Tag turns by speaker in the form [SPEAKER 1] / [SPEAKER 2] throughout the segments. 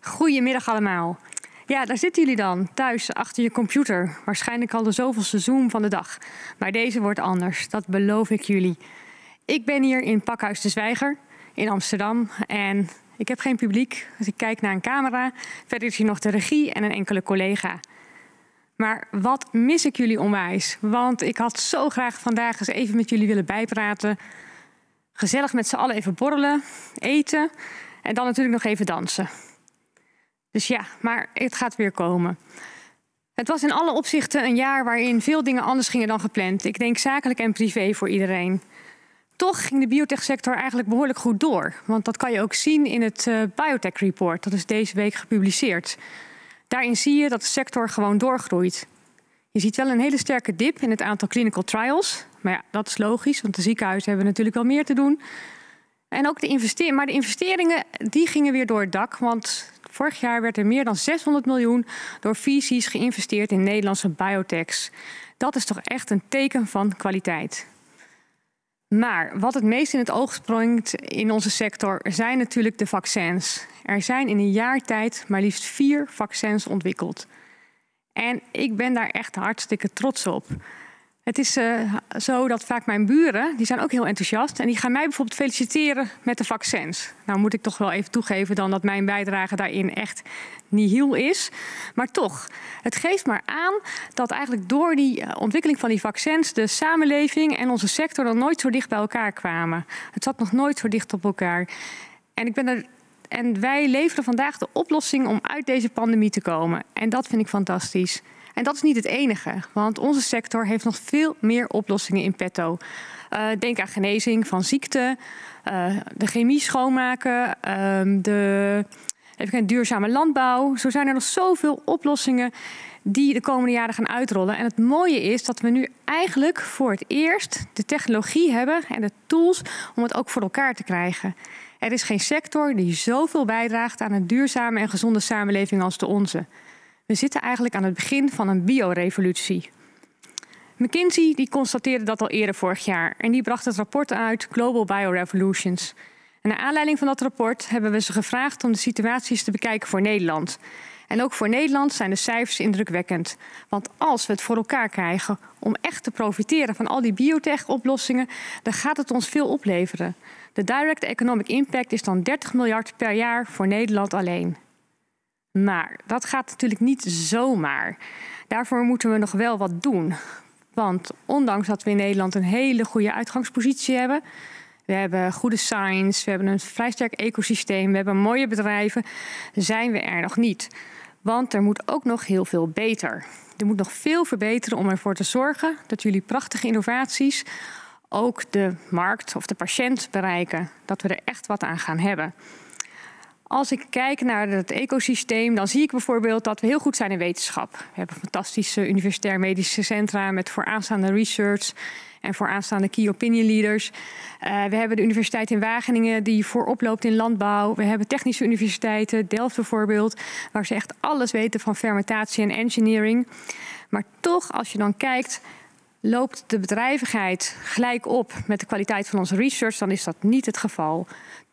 [SPEAKER 1] Goedemiddag allemaal. Ja, daar zitten jullie dan, thuis achter je computer. Waarschijnlijk al de zoveelste Zoom van de dag. Maar deze wordt anders, dat beloof ik jullie. Ik ben hier in Pakhuis de Zwijger in Amsterdam en ik heb geen publiek, dus ik kijk naar een camera. Verder is hier nog de regie en een enkele collega. Maar wat mis ik jullie onwijs? Want ik had zo graag vandaag eens even met jullie willen bijpraten. Gezellig met z'n allen even borrelen, eten en dan natuurlijk nog even dansen. Dus ja, maar het gaat weer komen. Het was in alle opzichten een jaar waarin veel dingen anders gingen dan gepland. Ik denk zakelijk en privé voor iedereen. Toch ging de biotechsector eigenlijk behoorlijk goed door. Want dat kan je ook zien in het uh, Biotech Report. Dat is deze week gepubliceerd. Daarin zie je dat de sector gewoon doorgroeit. Je ziet wel een hele sterke dip in het aantal clinical trials. Maar ja, dat is logisch, want de ziekenhuizen hebben natuurlijk wel meer te doen. En ook de investeringen, maar de investeringen die gingen weer door het dak. Want vorig jaar werd er meer dan 600 miljoen door VC's geïnvesteerd in Nederlandse biotechs. Dat is toch echt een teken van kwaliteit. Maar wat het meest in het oog springt in onze sector zijn natuurlijk de vaccins. Er zijn in een jaar tijd maar liefst vier vaccins ontwikkeld. En ik ben daar echt hartstikke trots op. Het is uh, zo dat vaak mijn buren, die zijn ook heel enthousiast. En die gaan mij bijvoorbeeld feliciteren met de vaccins. Nou moet ik toch wel even toegeven dan dat mijn bijdrage daarin echt nihil is. Maar toch, het geeft maar aan dat eigenlijk door die eh, ontwikkeling van die vaccins... de samenleving en onze sector nog nooit zo dicht bij elkaar kwamen. Het zat nog nooit zo dicht op elkaar. En ik ben er en wij leveren vandaag de oplossing om uit deze pandemie te komen. En dat vind ik fantastisch. En dat is niet het enige, want onze sector heeft nog veel meer oplossingen in petto. Uh, denk aan genezing van ziekte, uh, de chemie schoonmaken, uh, de even duurzame landbouw. Zo zijn er nog zoveel oplossingen die de komende jaren gaan uitrollen. En het mooie is dat we nu eigenlijk voor het eerst de technologie hebben en de tools om het ook voor elkaar te krijgen. Er is geen sector die zoveel bijdraagt aan een duurzame en gezonde samenleving als de onze. We zitten eigenlijk aan het begin van een biorevolutie. McKinsey die constateerde dat al eerder vorig jaar en die bracht het rapport uit Global Biorevolutions. En naar aanleiding van dat rapport hebben we ze gevraagd om de situaties te bekijken voor Nederland. En ook voor Nederland zijn de cijfers indrukwekkend. Want als we het voor elkaar krijgen om echt te profiteren van al die biotech-oplossingen, dan gaat het ons veel opleveren. De direct economic impact is dan 30 miljard per jaar voor Nederland alleen. Maar dat gaat natuurlijk niet zomaar. Daarvoor moeten we nog wel wat doen. Want ondanks dat we in Nederland een hele goede uitgangspositie hebben, we hebben goede science, we hebben een vrij sterk ecosysteem, we hebben mooie bedrijven, zijn we er nog niet. Want er moet ook nog heel veel beter. Er moet nog veel verbeteren om ervoor te zorgen dat jullie prachtige innovaties ook de markt of de patiënt bereiken. Dat we er echt wat aan gaan hebben. Als ik kijk naar het ecosysteem, dan zie ik bijvoorbeeld dat we heel goed zijn in wetenschap. We hebben fantastische universitair medische centra met vooraanstaande research en vooraanstaande key opinion leaders. Uh, we hebben de Universiteit in Wageningen die voorop loopt in landbouw. We hebben technische universiteiten, Delft bijvoorbeeld, waar ze echt alles weten van fermentatie en engineering. Maar toch, als je dan kijkt, loopt de bedrijvigheid gelijk op met de kwaliteit van onze research, dan is dat niet het geval.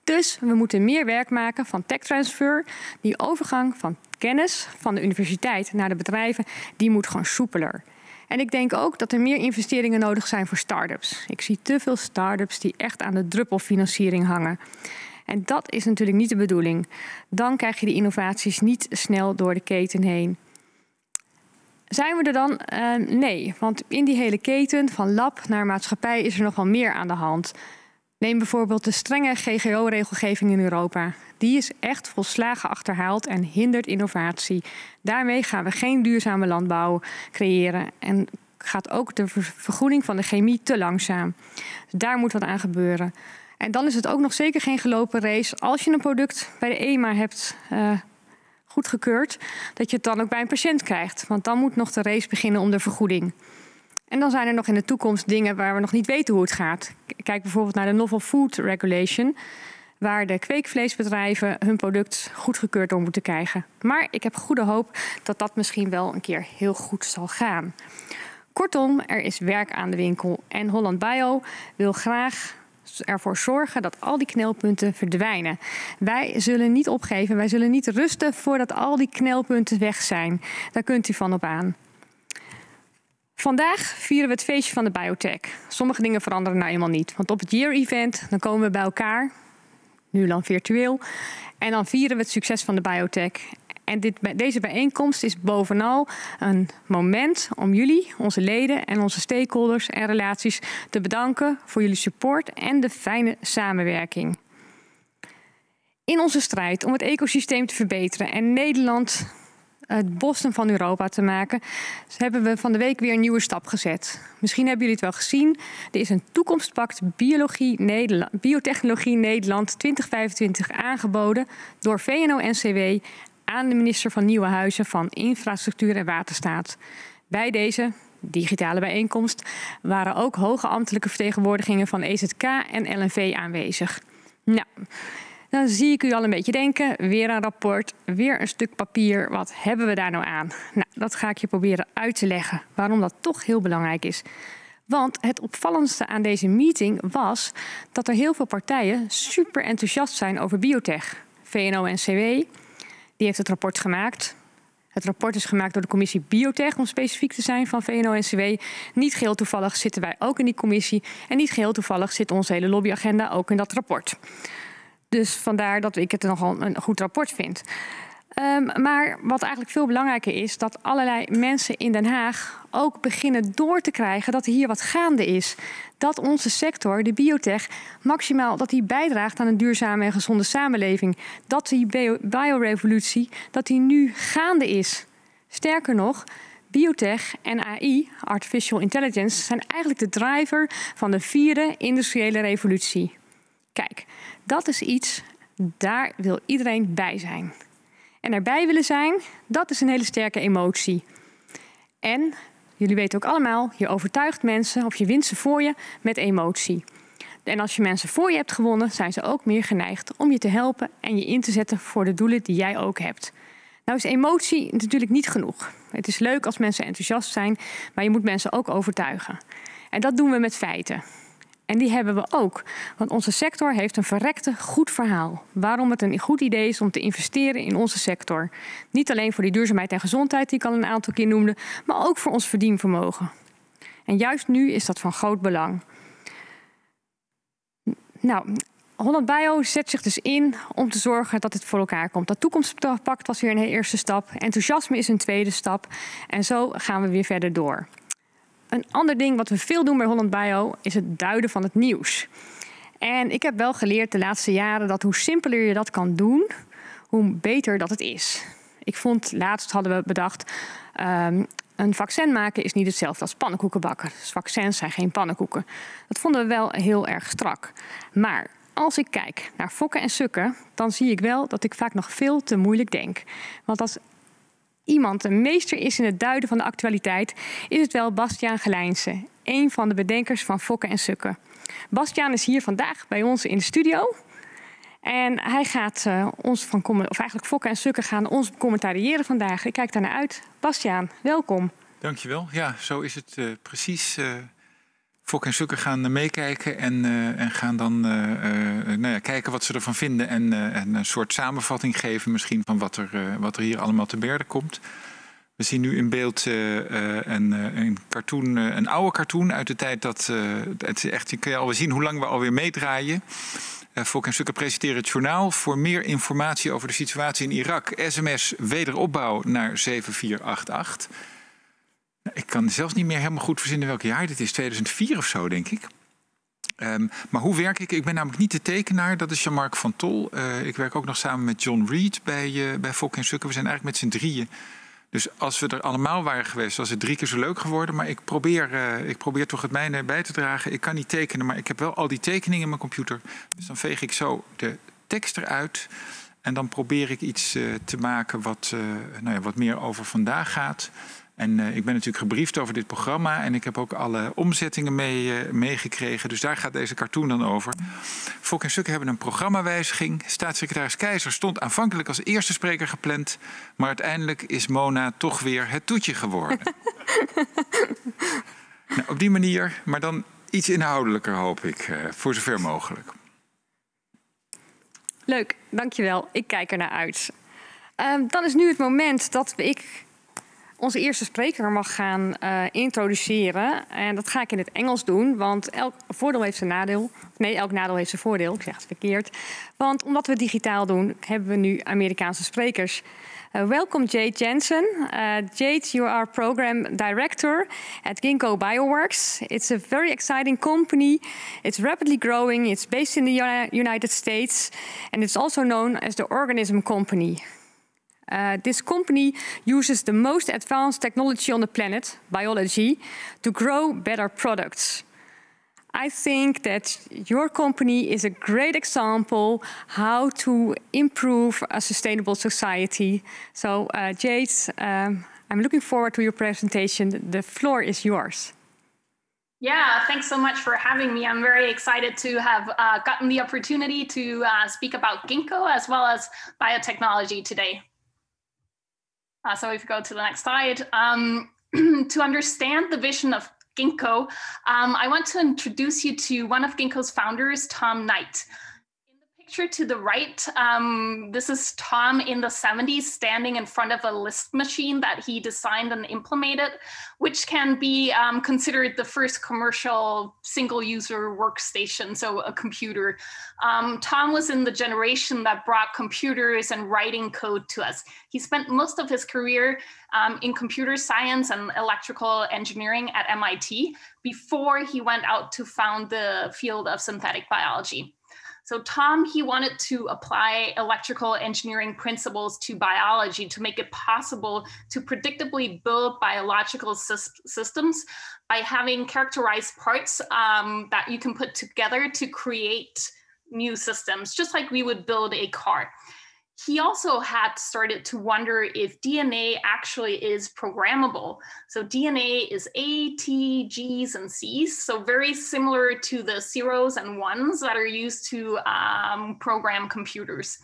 [SPEAKER 1] Dus we moeten meer werk maken van tech transfer. Die overgang van kennis van de universiteit naar de bedrijven, die moet gewoon soepeler. En ik denk ook dat er meer investeringen nodig zijn voor start-ups. Ik zie te veel start-ups die echt aan de druppelfinanciering hangen. En dat is natuurlijk niet de bedoeling. Dan krijg je die innovaties niet snel door de keten heen. Zijn we er dan? Uh, nee, want in die hele keten van lab naar maatschappij is er nogal meer aan de hand. Neem bijvoorbeeld de strenge GGO-regelgeving in Europa. Die is echt volslagen achterhaald en hindert innovatie. Daarmee gaan we geen duurzame landbouw creëren en gaat ook de vergroening van de chemie te langzaam. Dus daar moet wat aan gebeuren. En dan is het ook nog zeker geen gelopen race als je een product bij de EMA hebt uh, goedgekeurd, dat je het dan ook bij een patiënt krijgt. Want dan moet nog de race beginnen om de vergoeding. En dan zijn er nog in de toekomst dingen waar we nog niet weten hoe het gaat. Kijk bijvoorbeeld naar de Novel Food Regulation, waar de kweekvleesbedrijven hun product goedgekeurd door moeten krijgen. Maar ik heb goede hoop dat dat misschien wel een keer heel goed zal gaan. Kortom, er is werk aan de winkel en Holland Bio wil graag ervoor zorgen dat al die knelpunten verdwijnen. Wij zullen niet opgeven, wij zullen niet rusten voordat al die knelpunten weg zijn. Daar kunt u van op aan. Vandaag vieren we het feestje van de biotech. Sommige dingen veranderen nou eenmaal niet. Want op het Year Event dan komen we bij elkaar, nu dan virtueel. En dan vieren we het succes van de biotech. En dit, deze bijeenkomst is bovenal een moment om jullie, onze leden en onze stakeholders en relaties te bedanken voor jullie support en de fijne samenwerking. In onze strijd om het ecosysteem te verbeteren en Nederland het Boston van Europa te maken, hebben we van de week weer een nieuwe stap gezet. Misschien hebben jullie het wel gezien. Er is een toekomstpact Biologie Nederland, Biotechnologie Nederland 2025 aangeboden door VNO-NCW aan de minister van Nieuwe Huizen van Infrastructuur en Waterstaat. Bij deze digitale bijeenkomst waren ook hoge ambtelijke vertegenwoordigingen van EZK en LNV aanwezig. Nou, dan zie ik u al een beetje denken, weer een rapport, weer een stuk papier. Wat hebben we daar nou aan? Nou, dat ga ik je proberen uit te leggen, waarom dat toch heel belangrijk is. Want het opvallendste aan deze meeting was dat er heel veel partijen super enthousiast zijn over biotech. VNO-NCW, die heeft het rapport gemaakt. Het rapport is gemaakt door de commissie Biotech, om specifiek te zijn van VNO-NCW. Niet geheel toevallig zitten wij ook in die commissie. En niet geheel toevallig zit onze hele lobbyagenda ook in dat rapport. Dus vandaar dat ik het nogal een goed rapport vind. Um, maar wat eigenlijk veel belangrijker is, dat allerlei mensen in Den Haag ook beginnen door te krijgen dat hier wat gaande is. Dat onze sector, de biotech, maximaal dat die bijdraagt aan een duurzame en gezonde samenleving. Dat die biorevolutie, dat die nu gaande is. Sterker nog, biotech en AI, artificial intelligence, zijn eigenlijk de driver van de vierde industriële revolutie. Kijk, dat is iets, daar wil iedereen bij zijn. En erbij willen zijn, dat is een hele sterke emotie. En jullie weten ook allemaal, je overtuigt mensen of je wint ze voor je met emotie. En als je mensen voor je hebt gewonnen, zijn ze ook meer geneigd om je te helpen en je in te zetten voor de doelen die jij ook hebt. Nou is emotie natuurlijk niet genoeg. Het is leuk als mensen enthousiast zijn, maar je moet mensen ook overtuigen. En dat doen we met feiten. En die hebben we ook. Want onze sector heeft een verrekte goed verhaal. Waarom het een goed idee is om te investeren in onze sector. Niet alleen voor die duurzaamheid en gezondheid die ik al een aantal keer noemde, maar ook voor ons verdienvermogen. En juist nu is dat van groot belang. Nou, Holland Bio zet zich dus in om te zorgen dat het voor elkaar komt. Dat toekomstpact was weer een eerste stap. Enthousiasme is een tweede stap. En zo gaan we weer verder door. Een ander ding wat we veel doen bij Holland Bio is het duiden van het nieuws. En ik heb wel geleerd de laatste jaren dat hoe simpeler je dat kan doen, hoe beter dat het is. Ik vond, laatst hadden we bedacht, um, een vaccin maken is niet hetzelfde als pannenkoeken bakken. Dus vaccins zijn geen pannenkoeken. Dat vonden we wel heel erg strak. Maar als ik kijk naar fokken en sukken, dan zie ik wel dat ik vaak nog veel te moeilijk denk. Want als iemand een meester is in het duiden van de actualiteit, is het wel Bastiaan Gelijnse, een van de bedenkers van Fokken en Sukken. Bastiaan is hier vandaag bij ons in de studio. En hij gaat uh, ons van of eigenlijk Fokken en Sukken gaan ons commentariëren vandaag. Ik kijk daar naar uit. Bastiaan, welkom.
[SPEAKER 2] Dankjewel. Ja, zo is het uh, precies. Uh, Fok en Sukker gaan meekijken en, uh, en gaan dan uh, nou ja, kijken wat ze ervan vinden en, en, een soort samenvatting geven misschien van wat er, wat er hier allemaal te berde komt. We zien nu in beeld een, een, cartoon, een oude cartoon uit de tijd dat het echt, je kan alweer zien hoe lang we alweer meedraaien. Fok en Sukker presenteren het journaal. Voor meer informatie over de situatie in Irak, sms wederopbouw naar 7488. Ik kan zelfs niet meer helemaal goed verzinnen welk jaar dit is. 2004 of zo, denk ik. Um, maar hoe werk ik? Ik ben namelijk niet de tekenaar, dat is Jean-Marc van Tol. Uh, ik werk ook nog samen met John Reed bij, uh, bij en Sukken. We zijn eigenlijk met z'n drieën. Dus als we er allemaal waren geweest, was het drie keer zo leuk geworden. Maar ik probeer, uh, ik probeer toch het mijne bij te dragen. Ik kan niet tekenen, maar ik heb wel al die tekeningen in mijn computer. Dus dan veeg ik zo de tekst eruit. En dan probeer ik iets te maken wat, nou ja, wat meer over vandaag gaat. En uh, ik ben natuurlijk gebriefd over dit programma en ik heb ook alle omzettingen mee, uh, meegekregen. Dus daar gaat deze cartoon dan over. Fok en Suk hebben een programmawijziging. Staatssecretaris Keizer stond aanvankelijk als eerste spreker gepland. Maar uiteindelijk is Mona toch weer het toetje geworden. nou, op die manier, maar dan iets inhoudelijker, hoop ik, voor zover mogelijk.
[SPEAKER 1] Leuk, dankjewel. Ik kijk er naar uit. Um, dan is nu het moment dat ik onze eerste spreker mag gaan uh, introduceren. En dat ga ik in het Engels doen, want elk voordeel heeft zijn nadeel. Nee, elk nadeel heeft zijn voordeel, ik zeg het verkeerd. Want omdat we digitaal doen, hebben we nu Amerikaanse sprekers. Uh, welcome Jade Jensen. Uh, Jade, you are program director at Ginkgo Bioworks. It's a very exciting company. It's rapidly growing. It's based in the United States. And it's also known as the Organism Company. Uh, this company uses the most advanced technology on the planet, biology, to grow better products. I think that your company is a great example how to improve a sustainable society. So, uh, Jaide, um, I'm looking forward to your presentation. The floor is yours.
[SPEAKER 3] Yeah, thanks so much for having me. I'm very excited to have uh, gotten the opportunity to uh, speak about ginkgo as well as biotechnology today. Uh, so if you go to the next slide, um, to understand the vision of Ginkgo, um, I want to introduce you to one of Ginkgo's founders, Tom Knight picture to the right, um, this is Tom in the 70s standing in front of a Lisp machine that he designed and implemented, which can be um, considered the first commercial single user workstation, so a computer. Um, Tom was in the generation that brought computers and writing code to us. He spent most of his career um, in computer science and electrical engineering at MIT before he went out to found the field of synthetic biology. So Tom, he wanted to apply electrical engineering principles to biology to make it possible to predictably build biological systems by having characterized parts um, that you can put together to create new systems, just like we would build a car he also had started to wonder if DNA actually is programmable. So DNA is A, T, G's, and C's. So very similar to the zeros and ones that are used to um, program computers.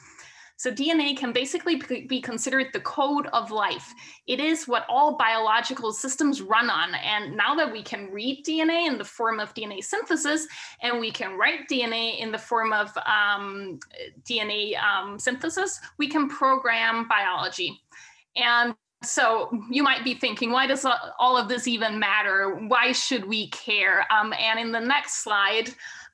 [SPEAKER 3] So DNA can basically be considered the code of life. It is what all biological systems run on. And now that we can read DNA in the form of DNA synthesis, and we can write DNA in the form of um, DNA um, synthesis, we can program biology. And so you might be thinking, why does all of this even matter? Why should we care? Um, and in the next slide,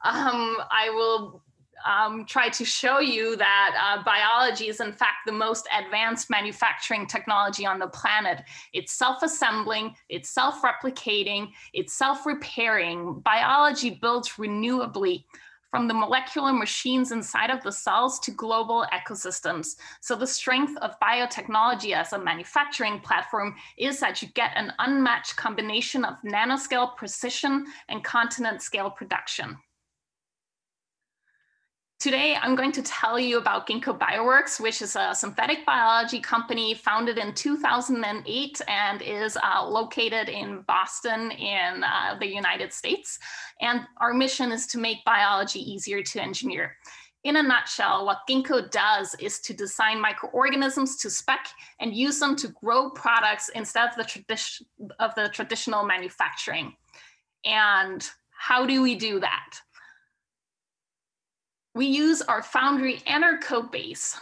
[SPEAKER 3] um, I will um, try to show you that uh, biology is in fact the most advanced manufacturing technology on the planet. It's self-assembling, it's self-replicating, it's self-repairing. Biology builds renewably from the molecular machines inside of the cells to global ecosystems. So the strength of biotechnology as a manufacturing platform is that you get an unmatched combination of nanoscale precision and continent scale production. Today, I'm going to tell you about Ginkgo Bioworks, which is a synthetic biology company founded in 2008 and is uh, located in Boston in uh, the United States. And our mission is to make biology easier to engineer. In a nutshell, what Ginkgo does is to design microorganisms to spec and use them to grow products instead of the, tradi- of the traditional manufacturing. And how do we do that? We use our Foundry and our code base.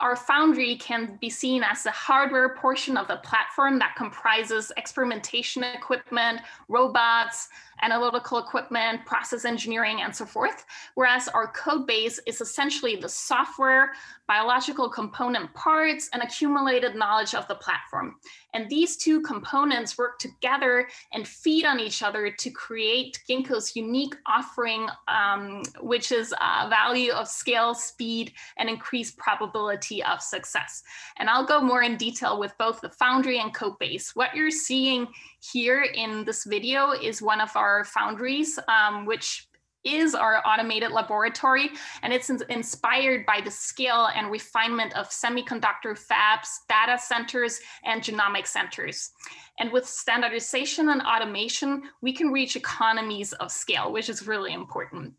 [SPEAKER 3] Our Foundry can be seen as the hardware portion of the platform that comprises experimentation equipment, robots, analytical equipment, process engineering, and so forth. Whereas our code base is essentially the software, biological component parts, and accumulated knowledge of the platform. And these two components work together and feed on each other to create Ginkgo's unique offering, um, which is a value of scale, speed, and increased probability of success. And I'll go more in detail with both the Foundry and code base. What you're seeing here in this video is one of our foundries, um, which is our automated laboratory, and it's inspired by the scale and refinement of semiconductor fabs, data centers, and genomic centers. And with standardization and automation, we can reach economies of scale, which is really important.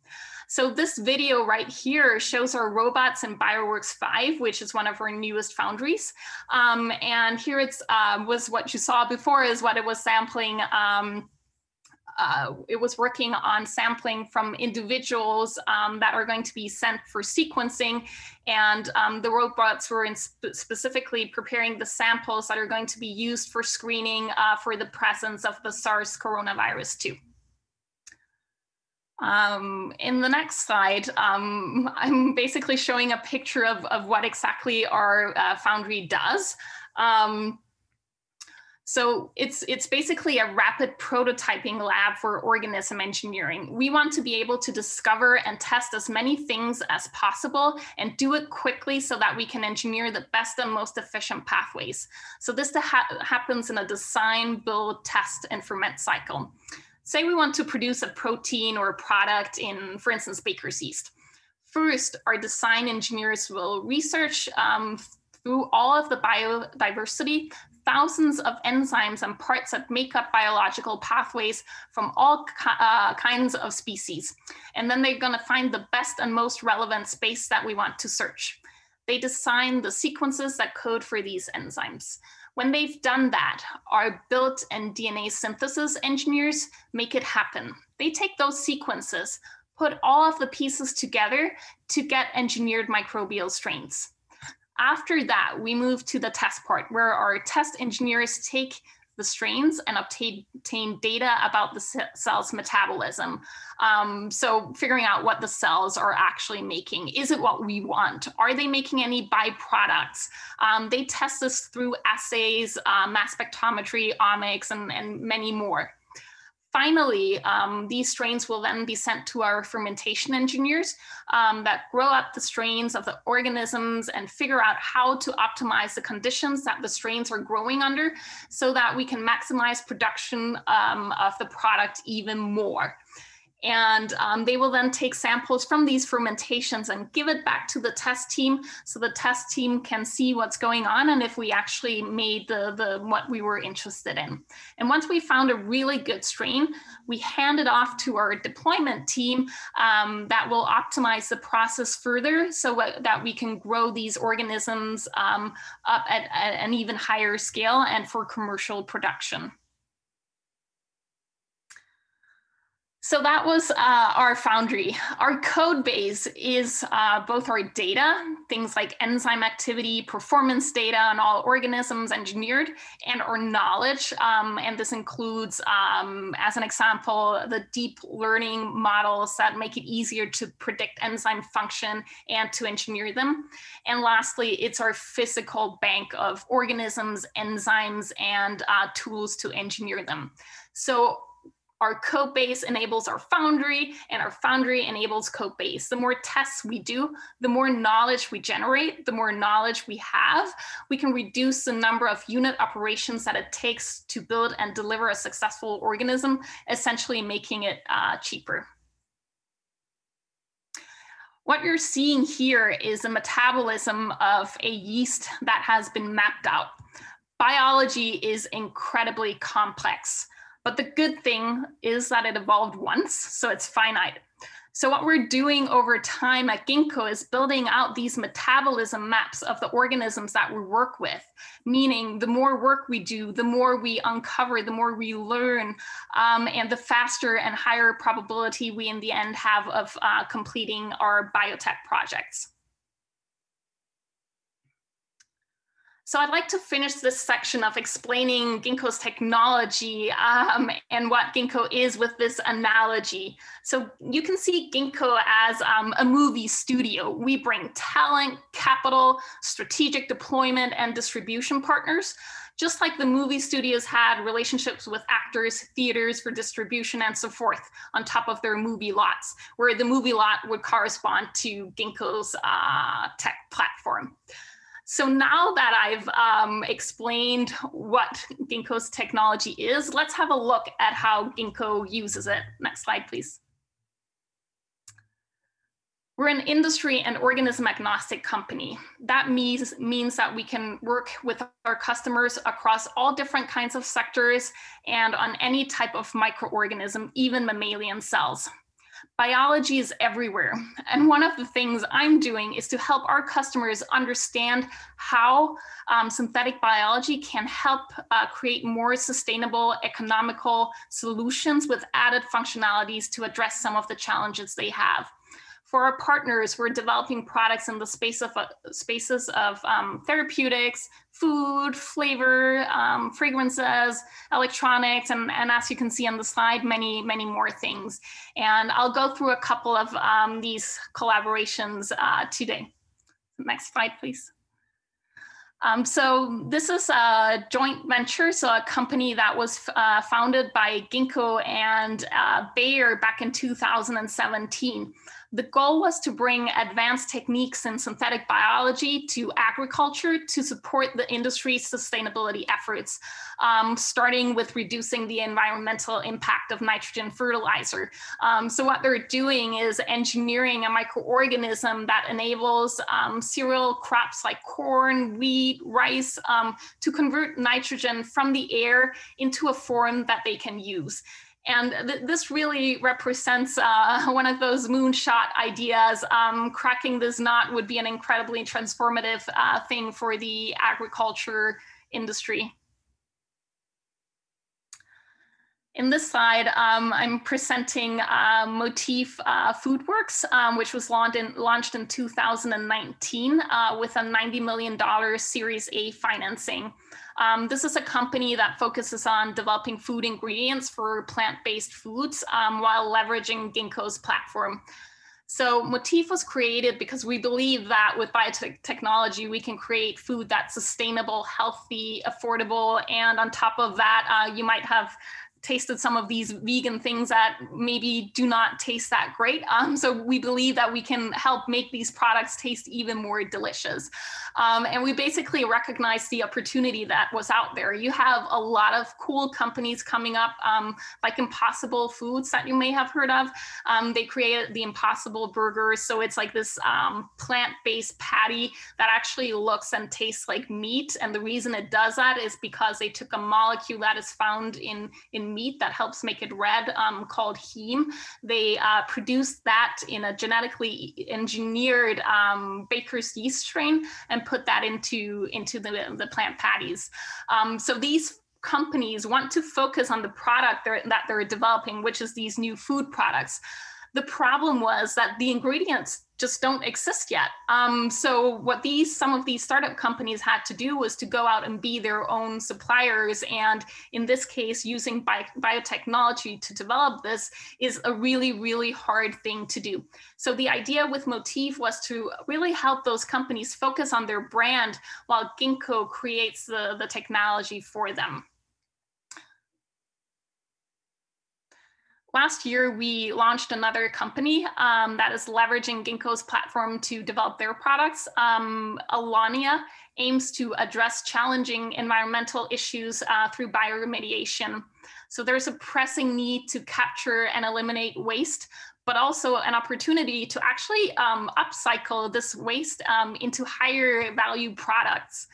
[SPEAKER 3] So this video right here shows our robots in Bioworks 5, which is one of our newest foundries. Um, and here it's uh, was what you saw before is what it was sampling um, uh, it was working on sampling from individuals um, that are going to be sent for sequencing. And um, the robots were sp specifically preparing the samples that are going to be used for screening uh, for the presence of the SARS coronavirus 2. Um, in the next slide, um, I'm basically showing a picture of, of what exactly our uh, Foundry does. Um, so it's, it's basically a rapid prototyping lab for organism engineering. We want to be able to discover and test as many things as possible and do it quickly so that we can engineer the best and most efficient pathways. So this ha happens in a design, build, test, and ferment cycle. Say we want to produce a protein or a product in, for instance, baker's yeast. First, our design engineers will research um, through all of the biodiversity thousands of enzymes and parts that make up biological pathways from all uh, kinds of species. And then they're going to find the best and most relevant space that we want to search. They design the sequences that code for these enzymes. When they've done that, our built and DNA synthesis engineers make it happen. They take those sequences, put all of the pieces together to get engineered microbial strains. After that, we move to the test part where our test engineers take the strains and obtain, data about the cell's metabolism. Um, so figuring out what the cells are actually making. Is it what we want? Are they making any byproducts? Um, they test this through assays, uh, mass spectrometry, omics, and, and many more. Finally, um, these strains will then be sent to our fermentation engineers um, that grow up the strains of the organisms and figure out how to optimize the conditions that the strains are growing under so that we can maximize production um, of the product even more. And um, they will then take samples from these fermentations and give it back to the test team so the test team can see what's going on and if we actually made the, the what we were interested in. And once we found a really good strain, we hand it off to our deployment team um, that will optimize the process further so that we can grow these organisms um, up at, at an even higher scale and for commercial production. So that was uh, our Foundry. Our code base is uh, both our data, things like enzyme activity, performance data on all organisms engineered, and our knowledge. Um, and this includes, um, as an example, the deep learning models that make it easier to predict enzyme function and to engineer them. And lastly, it's our physical bank of organisms, enzymes, and uh, tools to engineer them. So our code base enables our foundry and our foundry enables code base. The more tests we do, the more knowledge we generate, the more knowledge we have, we can reduce the number of unit operations that it takes to build and deliver a successful organism, essentially making it uh, cheaper. What you're seeing here is a metabolism of a yeast that has been mapped out. Biology is incredibly complex. But the good thing is that it evolved once, so it's finite. So what we're doing over time at Ginkgo is building out these metabolism maps of the organisms that we work with, meaning the more work we do, the more we uncover, the more we learn, um, and the faster and higher probability we in the end have of uh, completing our biotech projects. So I'd like to finish this section of explaining Ginkgo's technology um, and what Ginkgo is with this analogy. So you can see Ginkgo as um, a movie studio. We bring talent, capital, strategic deployment, and distribution partners. Just like the movie studios had relationships with actors, theaters for distribution, and so forth on top of their movie lots, where the movie lot would correspond to Ginkgo's uh, tech platform. So now that I've um, explained what Ginkgo's technology is, let's have a look at how Ginkgo uses it. Next slide, please. We're an industry and organism agnostic company. That means, means that we can work with our customers across all different kinds of sectors and on any type of microorganism, even mammalian cells. Biology is everywhere. And one of the things I'm doing is to help our customers understand how um, synthetic biology can help uh, create more sustainable, economical solutions with added functionalities to address some of the challenges they have for our partners, we're developing products in the space of uh, spaces of um, therapeutics, food, flavor, um, fragrances, electronics, and, and as you can see on the slide, many, many more things. And I'll go through a couple of um, these collaborations uh, today. Next slide, please. Um, so this is a joint venture, so a company that was uh, founded by Ginkgo and uh, Bayer back in 2017. The goal was to bring advanced techniques in synthetic biology to agriculture to support the industry's sustainability efforts, um, starting with reducing the environmental impact of nitrogen fertilizer. Um, so what they're doing is engineering a microorganism that enables um, cereal crops like corn, wheat, rice um, to convert nitrogen from the air into a form that they can use. And th this really represents uh, one of those moonshot ideas. Um, cracking this nut would be an incredibly transformative uh, thing for the agriculture industry. In this slide, um, I'm presenting uh, Motif uh, Foodworks, um, which was launched in, launched in 2019 uh, with a $90 million Series A financing. Um, this is a company that focuses on developing food ingredients for plant-based foods um, while leveraging Ginkgo's platform. So Motif was created because we believe that with biotechnology, we can create food that's sustainable, healthy, affordable, and on top of that, uh, you might have tasted some of these vegan things that maybe do not taste that great. Um, so we believe that we can help make these products taste even more delicious. Um, and we basically recognize the opportunity that was out there. You have a lot of cool companies coming up, um, like Impossible Foods that you may have heard of. Um, they created the Impossible Burger. So it's like this um, plant-based patty that actually looks and tastes like meat. And the reason it does that is because they took a molecule that is found in, in meat that helps make it red um, called heme. They uh, produced that in a genetically engineered um, baker's yeast strain and put that into, into the, the plant patties. Um, so these companies want to focus on the product that they're developing, which is these new food products. The problem was that the ingredients just don't exist yet. Um, so what these some of these startup companies had to do was to go out and be their own suppliers. And in this case, using bi biotechnology to develop this is a really, really hard thing to do. So the idea with Motif was to really help those companies focus on their brand while Ginkgo creates the, the technology for them. Last year, we launched another company um, that is leveraging Ginkgo's platform to develop their products. Um, Allonnia aims to address challenging environmental issues uh, through bioremediation. So there's a pressing need to capture and eliminate waste, but also an opportunity to actually um, upcycle this waste um, into higher value products.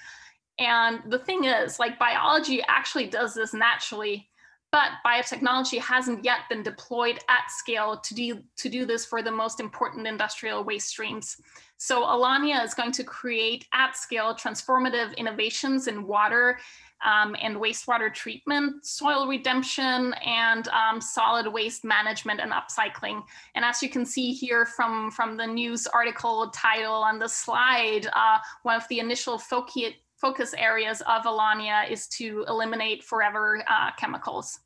[SPEAKER 3] And the thing is, like biology actually does this naturally but biotechnology hasn't yet been deployed at scale to do, to do this for the most important industrial waste streams. So Allonnia is going to create at scale transformative innovations in water um, and wastewater treatment, soil redemption, and um, solid waste management and upcycling. And as you can see here from, from the news article title on the slide, uh, one of the initial focus focus areas of Allonnia is to eliminate forever uh, chemicals.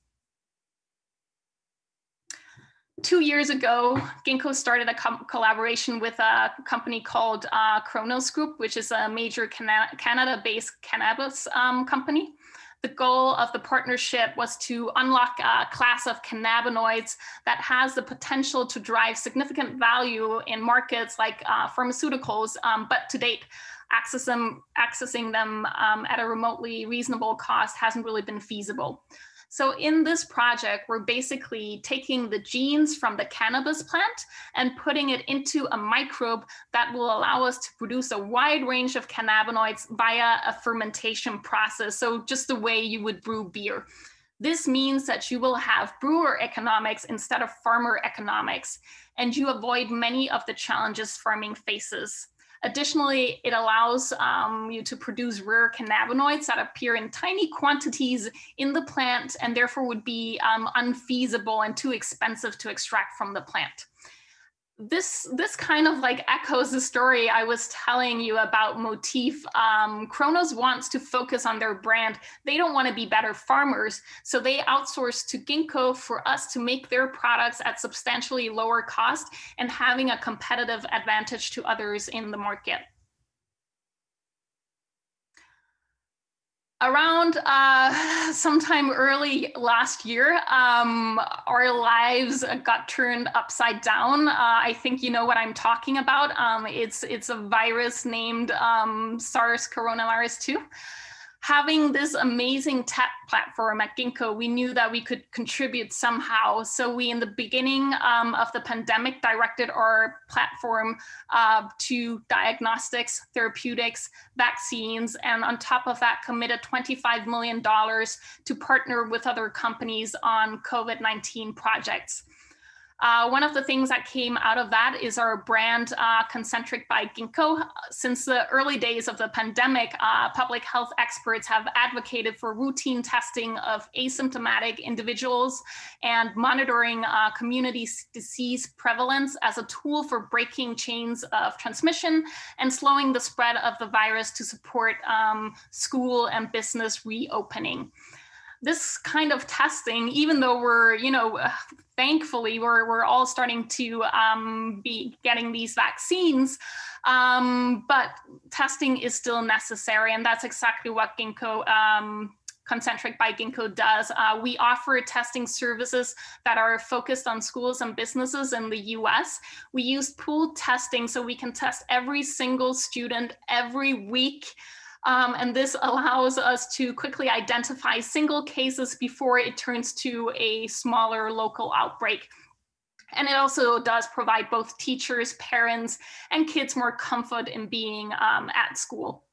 [SPEAKER 3] Two years ago, Ginkgo started a collaboration with a company called uh, Cronos Group, which is a major Canada-based cannabis um, company. The goal of the partnership was to unlock a class of cannabinoids that has the potential to drive significant value in markets like uh, pharmaceuticals, um, but to date, access them, accessing them um, at a remotely reasonable cost hasn't really been feasible. So in this project, we're basically taking the genes from the cannabis plant and putting it into a microbe that will allow us to produce a wide range of cannabinoids via a fermentation process. So just the way you would brew beer. This means that you will have brewer economics instead of farmer economics, and you avoid many of the challenges farming faces. Additionally, it allows um, you to produce rare cannabinoids that appear in tiny quantities in the plant and therefore would be um, unfeasible and too expensive to extract from the plant this this kind of like echoes the story I was telling you about Motif. Um, Cronos wants to focus on their brand. They don't want to be better farmers, so they outsource to Ginkgo for us to make their products at substantially lower cost and having a competitive advantage to others in the market. Around uh, sometime early last year, um, our lives got turned upside down. Uh, I think you know what I'm talking about. Um, it's it's a virus named um, SARS coronavirus 2 having this amazing tech platform at Ginkgo, we knew that we could contribute somehow. So we, in the beginning um, of the pandemic, directed our platform uh, to diagnostics, therapeutics, vaccines, and on top of that, committed $25 million to partner with other companies on COVID-19 projects. Uh, one of the things that came out of that is our brand uh, Concentric by Ginkgo. Since the early days of the pandemic, uh, public health experts have advocated for routine testing of asymptomatic individuals and monitoring uh, community disease prevalence as a tool for breaking chains of transmission and slowing the spread of the virus to support um, school and business reopening this kind of testing, even though we're, you know, thankfully we're, we're all starting to um, be getting these vaccines, um, but testing is still necessary. And that's exactly what Ginkgo um, Concentric by Ginkgo does. Uh, we offer testing services that are focused on schools and businesses in the US. We use pool testing so we can test every single student every week um, and this allows us to quickly identify single cases before it turns to a smaller local outbreak. And it also does provide both teachers, parents, and kids more comfort in being um, at school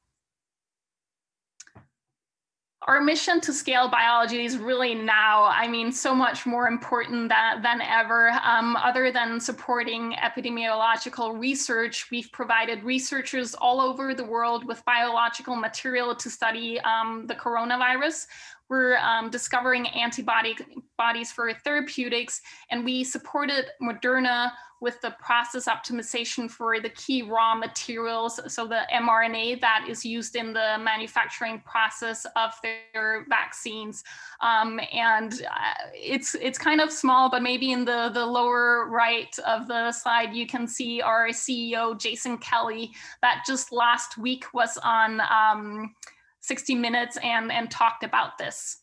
[SPEAKER 3] our mission to scale biology is really now, I mean, so much more important than, than ever. Um, other than supporting epidemiological research, we've provided researchers all over the world with biological material to study um, the coronavirus. We're um, discovering antibodies for therapeutics, and we supported Moderna with the process optimization for the key raw materials, so the mRNA that is used in the manufacturing process of their vaccines. Um, and uh, it's it's kind of small, but maybe in the, the lower right of the slide, you can see our CEO, Jason Kelly, that just last week was on um, 60 Minutes and, and talked about this.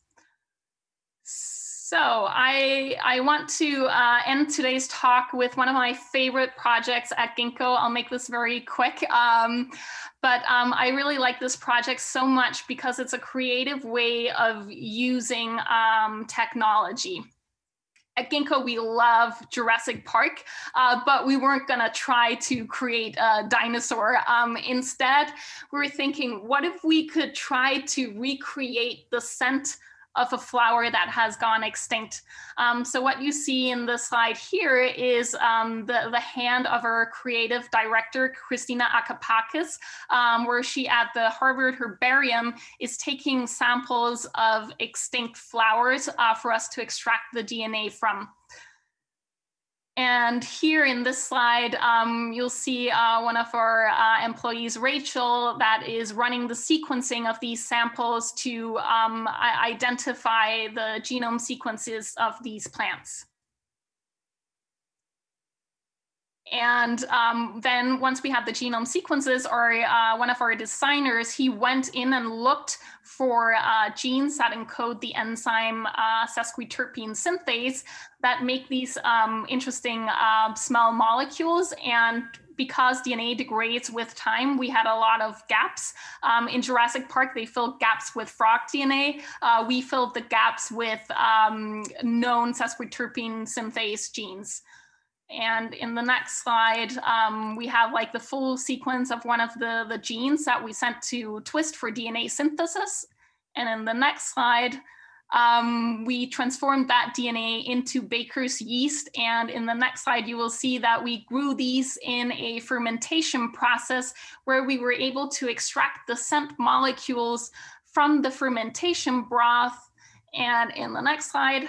[SPEAKER 3] So I, I want to uh, end today's talk with one of my favorite projects at Ginkgo. I'll make this very quick. Um, but um, I really like this project so much because it's a creative way of using um, technology at Ginkgo, we love Jurassic Park, uh, but we weren't going to try to create a dinosaur. Um, instead, we were thinking, what if we could try to recreate the scent of a flower that has gone extinct. Um, so what you see in the slide here is um, the, the hand of our creative director, Christina Agapakis, um, where she at the Harvard Herbarium is taking samples of extinct flowers uh, for us to extract the DNA from. And here in this slide, um, you'll see uh, one of our uh, employees, Rachel, that is running the sequencing of these samples to um, identify the genome sequences of these plants. And um, then once we had the genome sequences, or uh, one of our designers, he went in and looked for uh, genes that encode the enzyme uh, sesquiterpene synthase that make these um, interesting uh, small molecules. And because DNA degrades with time, we had a lot of gaps. Um, in Jurassic Park, they filled gaps with frog DNA. Uh, we filled the gaps with um, known sesquiterpene synthase genes. And in the next slide, um, we have like the full sequence of one of the, the genes that we sent to Twist for DNA synthesis. And in the next slide, um, we transformed that DNA into baker's yeast. And in the next slide, you will see that we grew these in a fermentation process where we were able to extract the scent molecules from the fermentation broth. And in the next slide,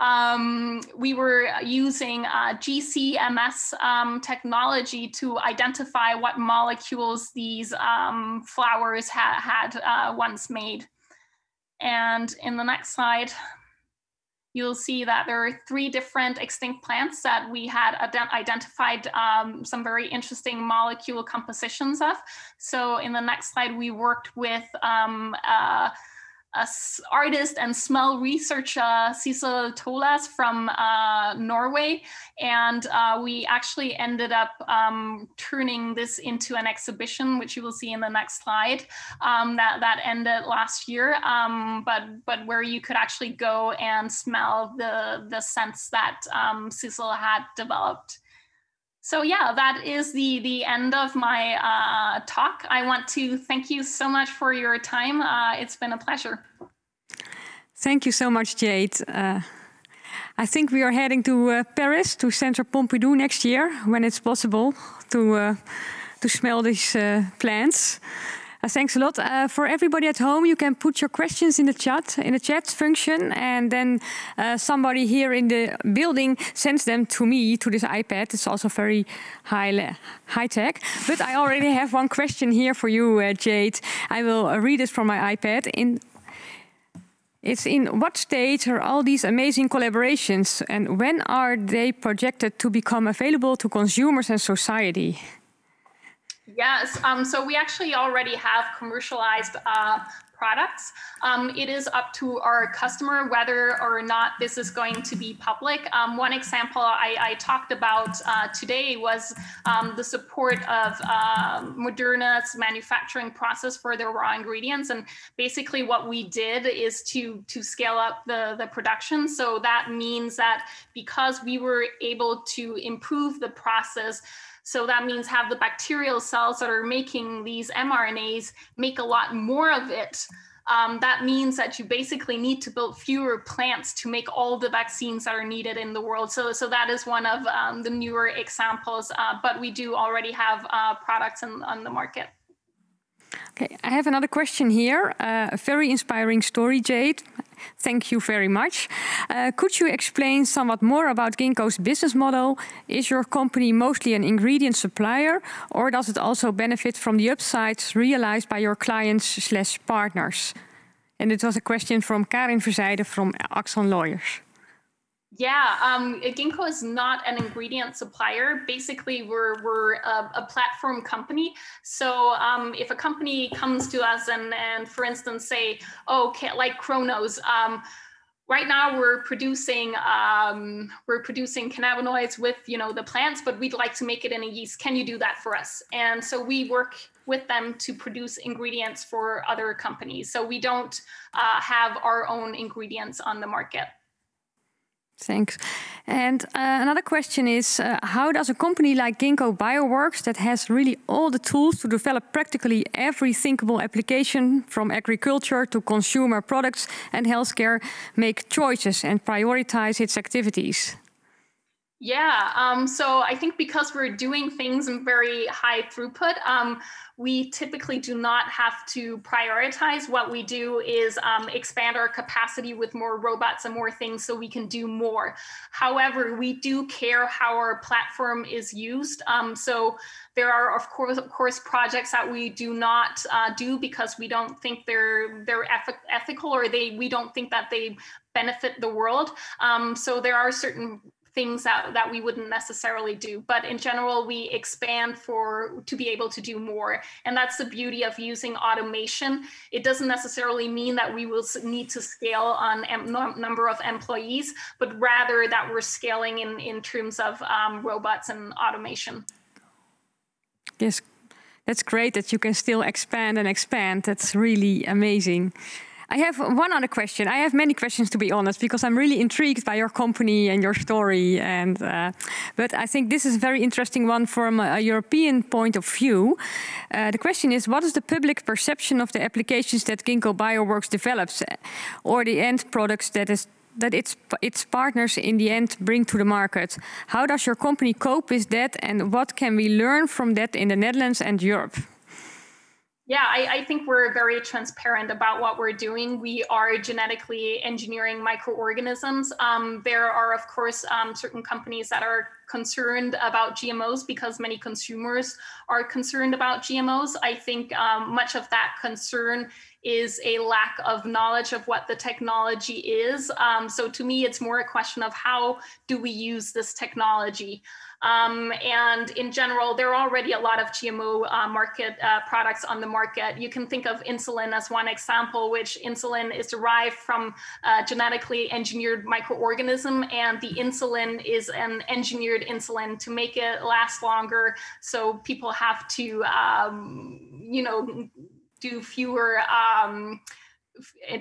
[SPEAKER 3] um, we were using uh, GCMS um, technology to identify what molecules these um, flowers ha had uh, once made. And in the next slide, you'll see that there are three different extinct plants that we had identified um, some very interesting molecule compositions of. So in the next slide, we worked with um, artist and smell researcher, Sissel Tolaas from uh, Norway. And uh, we actually ended up um, turning this into an exhibition, which you will see in the next slide, um, that, that ended last year, um, but, but where you could actually go and smell the, the scents that um, Sissel had developed. So yeah, that is the the end of my uh, talk. I want to thank you so much for your time. Uh, it's been a pleasure.
[SPEAKER 1] Thank you so much, Jaide. Uh, I think we are heading to uh, Paris, to Centre Pompidou next year, when it's possible to uh, to smell these uh, plants. Uh, thanks a lot. Uh, for everybody at home, you can put your questions in the chat, in the chat function, and then uh, somebody here in the building sends them to me, to this iPad. It's also very high, high tech. But I already have one question here for you, uh, Jaide. I will uh, read it from my iPad. In it's in what stage are all these amazing collaborations and when are they projected to become available to consumers and society?
[SPEAKER 3] Yes, um, so we actually already have commercialized uh, products. Um, it is up to our customer whether or not this is going to be public. Um, one example I, I talked about uh, today was um, the support of uh, Moderna's manufacturing process for their raw ingredients. And basically what we did is to, to scale up the, the production. So that means that because we were able to improve the process, so that means have the bacterial cells that are making these mRNAs make a lot more of it. Um, that means that you basically need to build fewer plants to make all the vaccines that are needed in the world. So, so that is one of um, the newer examples, uh, but we do already have uh, products in, on the market.
[SPEAKER 1] Okay, I have another question here. Uh, a very inspiring story, Jaide. Thank you very much. Uh, could you explain somewhat more about Ginkgo's business model? Is your company mostly an ingredient supplier, or does it also benefit from the upsides realized by your clients slash partners? And it was a question from Karin Verzijde from Axon Lawyers.
[SPEAKER 3] Yeah, um, Ginkgo is not an ingredient supplier. Basically, we're, we're a, a platform company. So um, if a company comes to us and, and for instance, say, oh, okay, like Cronos, um, right now we're producing um, we're producing cannabinoids with you know the plants, but we'd like to make it in a yeast. Can you do that for us? And so we work with them to produce ingredients for other companies. So we don't uh, have our own ingredients on the market.
[SPEAKER 1] Thanks. And uh, another question is, uh, how does a company like Ginkgo Bioworks that has really all the tools to develop practically every thinkable application from agriculture to consumer products and healthcare make choices and prioritize its activities?
[SPEAKER 3] Yeah, um, so I think because we're doing things in very high throughput, um, we typically do not have to prioritize. What we do is um, expand our capacity with more robots and more things so we can do more. However, we do care how our platform is used. Um, so there are, of course, of course, projects that we do not uh, do because we don't think they're they're ethical or they we don't think that they benefit the world. Um, so there are certain things that, that we wouldn't necessarily do. But in general, we expand for to be able to do more. And that's the beauty of using automation. It doesn't necessarily mean that we will need to scale on em- number of employees, but rather that we're scaling in, in terms of um, robots and automation.
[SPEAKER 1] Yes, that's great that you can still expand and expand. That's really amazing. I have one other question. I have many questions to be honest, because I'm really intrigued by your company and your story. And uh, but I think this is a very interesting one from a, European point of view. Uh, the question is, what is the public perception of the applications that Ginkgo Bioworks develops, or the end products that is that its its partners in the end bring to the market. How does your company cope with that, and what can we learn from that in the Netherlands and Europe?
[SPEAKER 3] Yeah, I, I, think we're very transparent about what we're doing. We are genetically engineering microorganisms. Um, there are, of course, um, certain companies that are concerned about GMOs because many consumers are concerned about GMOs. I think um, much of that concern is a lack of knowledge of what the technology is. Um, so to me, it's more a question of how do we use this technology? Um, and in general, there are already a lot of GMO uh, market uh, products on the market. You can think of insulin as one example, which insulin is derived from a genetically engineered microorganism, and the insulin is an engineered insulin to make it last longer. So people have to, um, you know, do fewer um,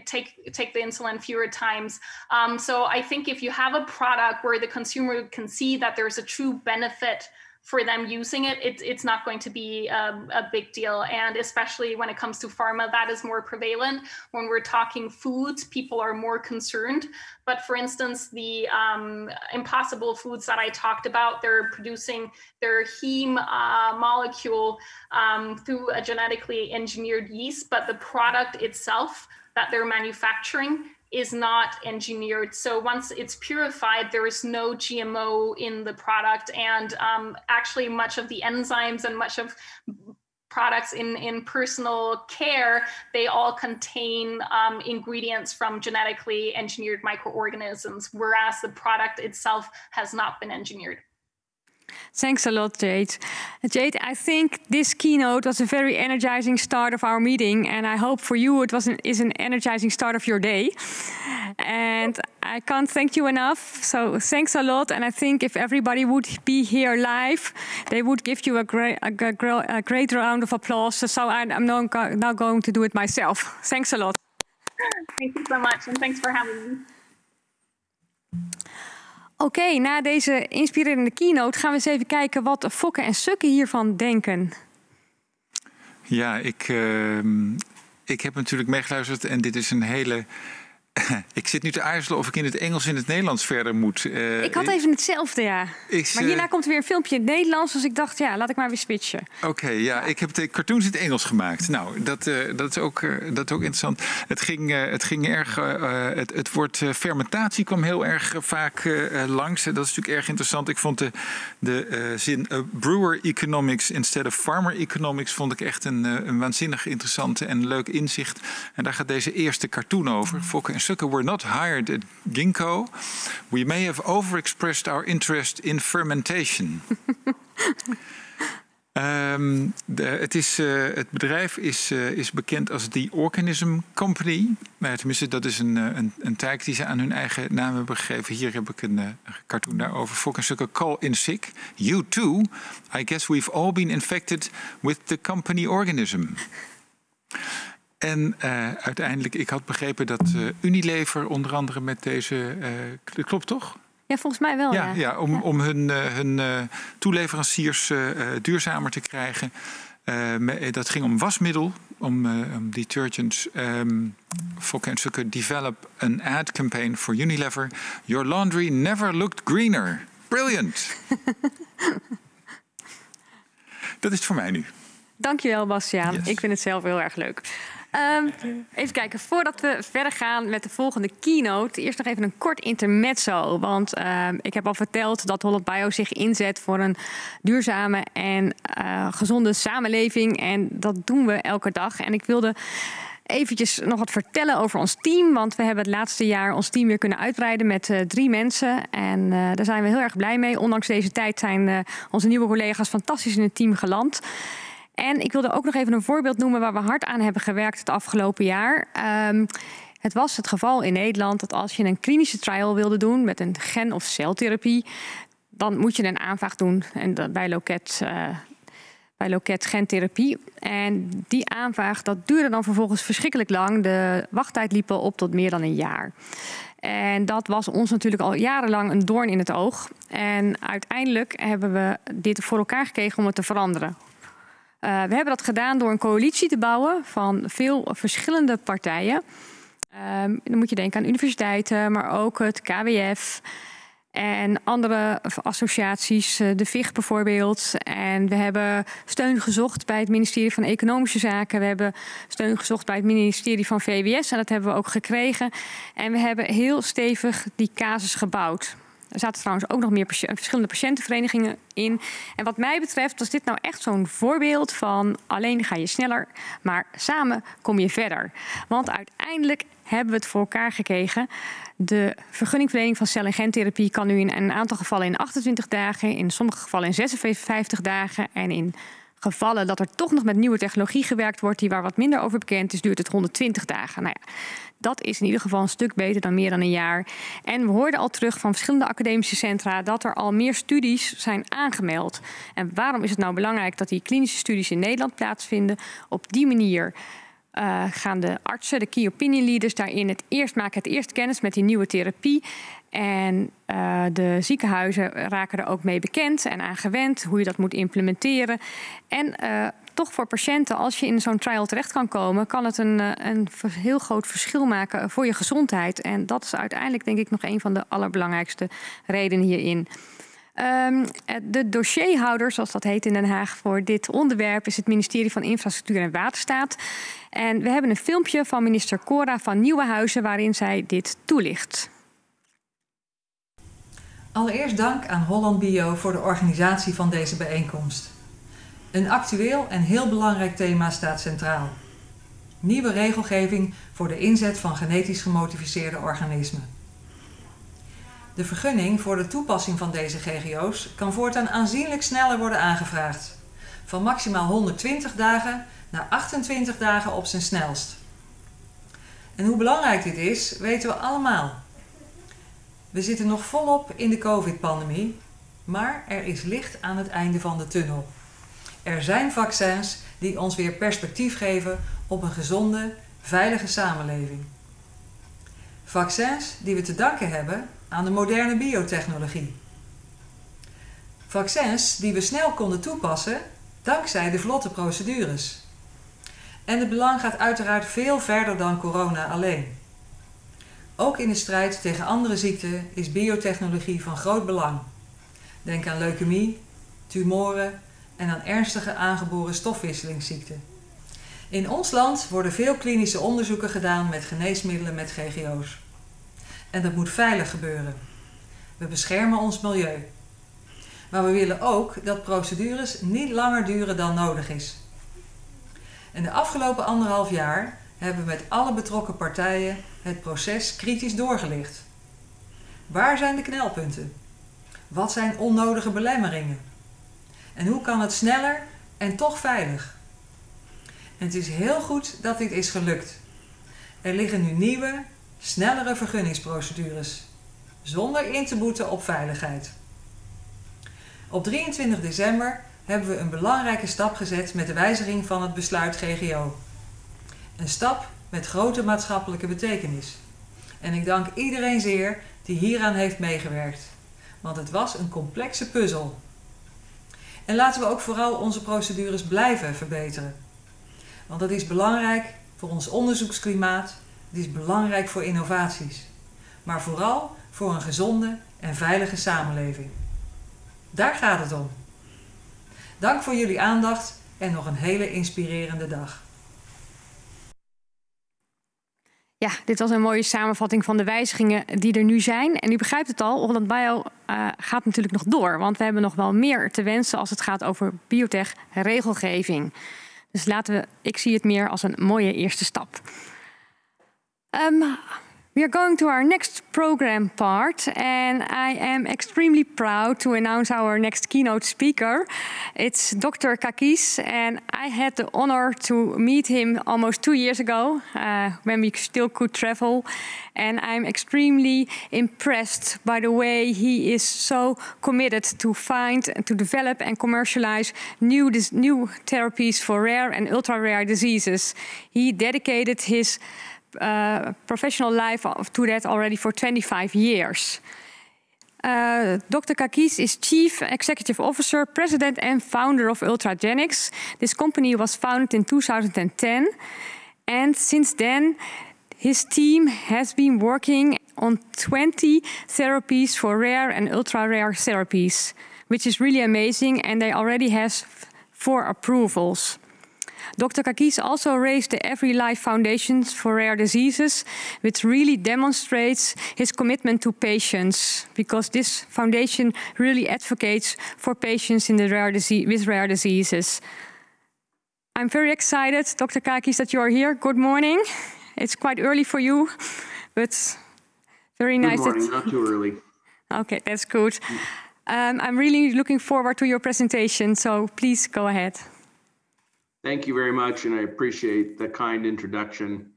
[SPEAKER 3] take take the insulin fewer times. Um, so I think if you have a product where the consumer can see that there's a true benefit for them using it, it it's not going to be a, um, a, big deal. And especially when it comes to pharma, that is more prevalent. When we're talking foods, people are more concerned. But for instance, the um, impossible foods that I talked about, they're producing their heme uh, molecule um, through a genetically engineered yeast, but the product itself that they're manufacturing is not engineered. So once it's purified, there is no GMO in the product. And um, actually, much of the enzymes and much of products in, in personal care, they all contain um, ingredients from genetically engineered microorganisms, whereas the product itself has not been engineered.
[SPEAKER 1] Thanks a lot, Jaide. Jaide, I think this keynote was a very energizing start of our meeting, and I hope for you it was an, is an energizing start of your day. And I can't thank you enough. So thanks a lot. And I think if everybody would be here live, they would give you a great, a, a great round of applause. So I'm now, now going to do it myself. Thanks a lot.
[SPEAKER 3] Thank you so much, and thanks for having me.
[SPEAKER 1] Oké, na deze inspirerende keynote gaan we eens even kijken wat Fokke en Sukke hiervan denken.
[SPEAKER 2] Ja, ik, uh, ik heb natuurlijk meegeluisterd en dit is een hele ik zit nu te aarzelen of ik in het Engels en het Nederlands verder moet.
[SPEAKER 1] Uh, ik had even hetzelfde, ja. maar hierna komt er weer een filmpje in het Nederlands. Dus ik dacht, ja, laat ik maar weer switchen.
[SPEAKER 2] Oké, ja, Ik heb de cartoons in het Engels gemaakt. Nou, dat, uh, dat, is, ook, dat is ook interessant. Het ging, het ging erg... het, het woord fermentatie kwam heel erg vaak langs. Dat is natuurlijk erg interessant. Ik vond de, de zin brewer economics instead of farmer economics... vond ik echt een, een waanzinnig interessante en leuk inzicht. En daar gaat deze eerste cartoon over. Fokke en Sukke were not hired at Ginkgo, we may have overexpressed our interest in fermentation. Um, de, het, is, uh, het, bedrijf is, uh, is, bekend als The Organism Company. Maar tenminste, dat is een, een, een taak die ze aan hun eigen naam hebben gegeven. Hier heb ik een cartoon daarover. Fucking stukken call in sick. You too. I guess we've all been infected with the company organism. En uh, uiteindelijk, ik had begrepen dat uh, Unilever onder andere met deze. Uh, klopt toch?
[SPEAKER 1] Ja, volgens mij wel.
[SPEAKER 2] Ja, ja. ja om, ja. om hun, hun toeleveranciers duurzamer te krijgen. dat ging om wasmiddel, om, om detergents. Um, Fokke en Sukke develop an ad campaign for Unilever. Your laundry never looked greener. Brilliant! dat is het voor mij nu.
[SPEAKER 1] Dankjewel, Bastiaan. Yes. Ik vind het zelf heel erg leuk. Um, even kijken, voordat we verder gaan met de volgende keynote, eerst nog even een kort intermezzo. Want uh, ik heb al verteld dat Holland Bio zich inzet voor een duurzame en uh, gezonde samenleving. En dat doen we elke dag. En ik wilde eventjes nog wat vertellen over ons team. Want we hebben het laatste jaar ons team weer kunnen uitbreiden met uh, drie mensen. En uh, daar zijn we heel erg blij mee. Ondanks deze tijd zijn onze nieuwe collega's fantastisch in het team geland. En ik wilde ook nog even een voorbeeld noemen waar we hard aan hebben gewerkt het afgelopen jaar. Um, het was het geval in Nederland dat als je een klinische trial wilde doen met een gen- of celtherapie, dan moet je een aanvraag doen en bij loket uh, bij Loket Gentherapie. En die aanvraag dat duurde dan vervolgens verschrikkelijk lang. De wachttijd liep op tot meer dan een jaar. En dat was ons natuurlijk al jarenlang een doorn in het oog. En uiteindelijk hebben we dit voor elkaar gekregen om het te veranderen. Uh, we hebben dat gedaan door een coalitie te bouwen van veel verschillende partijen. Uh, dan moet je denken aan universiteiten, maar ook het KWF en andere associaties, eh, de VIG bijvoorbeeld. En we hebben steun gezocht bij het ministerie van Economische Zaken. We hebben steun gezocht bij het ministerie van VWS en dat hebben we ook gekregen. En we hebben heel stevig die casus gebouwd. Er zaten trouwens ook nog meer verschillende patiëntenverenigingen in. En wat mij betreft was dit nou echt zo'n voorbeeld van alleen ga je sneller, maar samen kom je verder. Want uiteindelijk hebben we het voor elkaar gekregen. De vergunningverlening van cel- en gentherapie kan nu in een aantal gevallen in 28 dagen, in sommige gevallen in 56 dagen en in gevallen dat er toch nog met nieuwe technologie gewerkt wordt, die waar wat minder over bekend is, duurt het 120 dagen. Nou ja, dat is in ieder geval een stuk beter dan meer dan een jaar. En we hoorden al terug van verschillende academische centra dat er al meer studies zijn aangemeld. En waarom is het nou belangrijk dat die klinische studies in Nederland plaatsvinden? Op die manier uh, gaan de artsen, de key opinion leaders daarin het eerst maken het eerst kennis met die nieuwe therapie. En uh, de ziekenhuizen raken er ook mee bekend en aan gewend hoe je dat moet implementeren. En uh, toch voor patiënten, als je in zo'n trial terecht kan komen, kan het een, een heel groot verschil maken voor je gezondheid. En dat is uiteindelijk denk ik nog een van de allerbelangrijkste redenen hierin. Um, de dossierhouder, zoals dat heet in Den Haag, voor dit onderwerp is het ministerie van Infrastructuur en Waterstaat. En we hebben een filmpje van minister Cora van Nieuwenhuizen waarin zij dit toelicht.
[SPEAKER 4] Allereerst dank aan Holland Bio voor de organisatie van deze bijeenkomst. Een actueel en heel belangrijk thema staat centraal. Nieuwe regelgeving voor de inzet van genetisch gemodificeerde organismen. De vergunning voor de toepassing van deze GGO's kan voortaan aanzienlijk sneller worden aangevraagd. Van maximaal 120 dagen naar 28 dagen op zijn snelst. En hoe belangrijk dit is, weten we allemaal. We zitten nog volop in de COVID-pandemie, maar er is licht aan het einde van de tunnel. Er zijn vaccins die ons weer perspectief geven op een gezonde, veilige samenleving. Vaccins die we te danken hebben aan de moderne biotechnologie. Vaccins die we snel konden toepassen dankzij de vlotte procedures. En het belang gaat uiteraard veel verder dan corona alleen. Ook in de strijd tegen andere ziekten is biotechnologie van groot belang. Denk aan leukemie, tumoren en aan ernstige aangeboren stofwisselingsziekten. In ons land worden veel klinische onderzoeken gedaan met geneesmiddelen met GGO's. En dat moet veilig gebeuren. We beschermen ons milieu. Maar we willen ook dat procedures niet langer duren dan nodig is. En de afgelopen anderhalf jaar hebben we met alle betrokken partijen het proces kritisch doorgelicht. Waar zijn de knelpunten? Wat zijn onnodige belemmeringen? En hoe kan het sneller en toch veilig? Het is heel goed dat dit is gelukt. Er liggen nu nieuwe, snellere vergunningsprocedures, zonder in te boeten op veiligheid. Op 23 december hebben we een belangrijke stap gezet met de wijziging van het besluit GGO. Een stap met grote maatschappelijke betekenis. En ik dank iedereen zeer die hieraan heeft meegewerkt, want het was een complexe puzzel. En laten we ook vooral onze procedures blijven verbeteren. Want dat is belangrijk voor ons onderzoeksklimaat het is belangrijk voor innovaties, maar vooral voor een gezonde en veilige samenleving. Daar gaat het om. Dank voor jullie aandacht en nog een hele inspirerende dag.
[SPEAKER 1] Ja, dit was een mooie samenvatting van de wijzigingen die er nu zijn. En u begrijpt het al, Holland Bio uh, gaat natuurlijk nog door. Want we hebben nog wel meer te wensen als het gaat over biotech regelgeving. Dus laten we, ik zie het meer als een mooie eerste stap. Um, We are going to our next program part, and I am extremely proud to announce our next keynote speaker. It's Dr. Kakkis, and I had the honor to meet him almost two years ago uh, when we still could travel. And I'm extremely impressed by the way he is so committed to find, to develop, and commercialize new, new therapies for rare and ultra rare diseases. He dedicated his uh, professional life to that already for 25 years. Uh, Dr. Kakkis is Chief Executive Officer, President and founder of Ultragenyx. This company was founded in 2010 and since then his team has been working on 20 therapies for rare and ultra-rare therapies, which is really amazing and they already has four approvals. Dr. Kakkis also raised the Every Life Foundations for Rare Diseases, which really demonstrates his commitment to patients, because this foundation really advocates for patients in the rare disease, with rare diseases. I'm very excited, Dr. Kakkis, that you are here. Good morning. It's quite early for you, but very nice.
[SPEAKER 5] Good morning, not too early.
[SPEAKER 1] Okay, that's good. Um, I'm really looking forward to your presentation, so please go ahead.
[SPEAKER 5] Thank you very much, and I appreciate the kind introduction.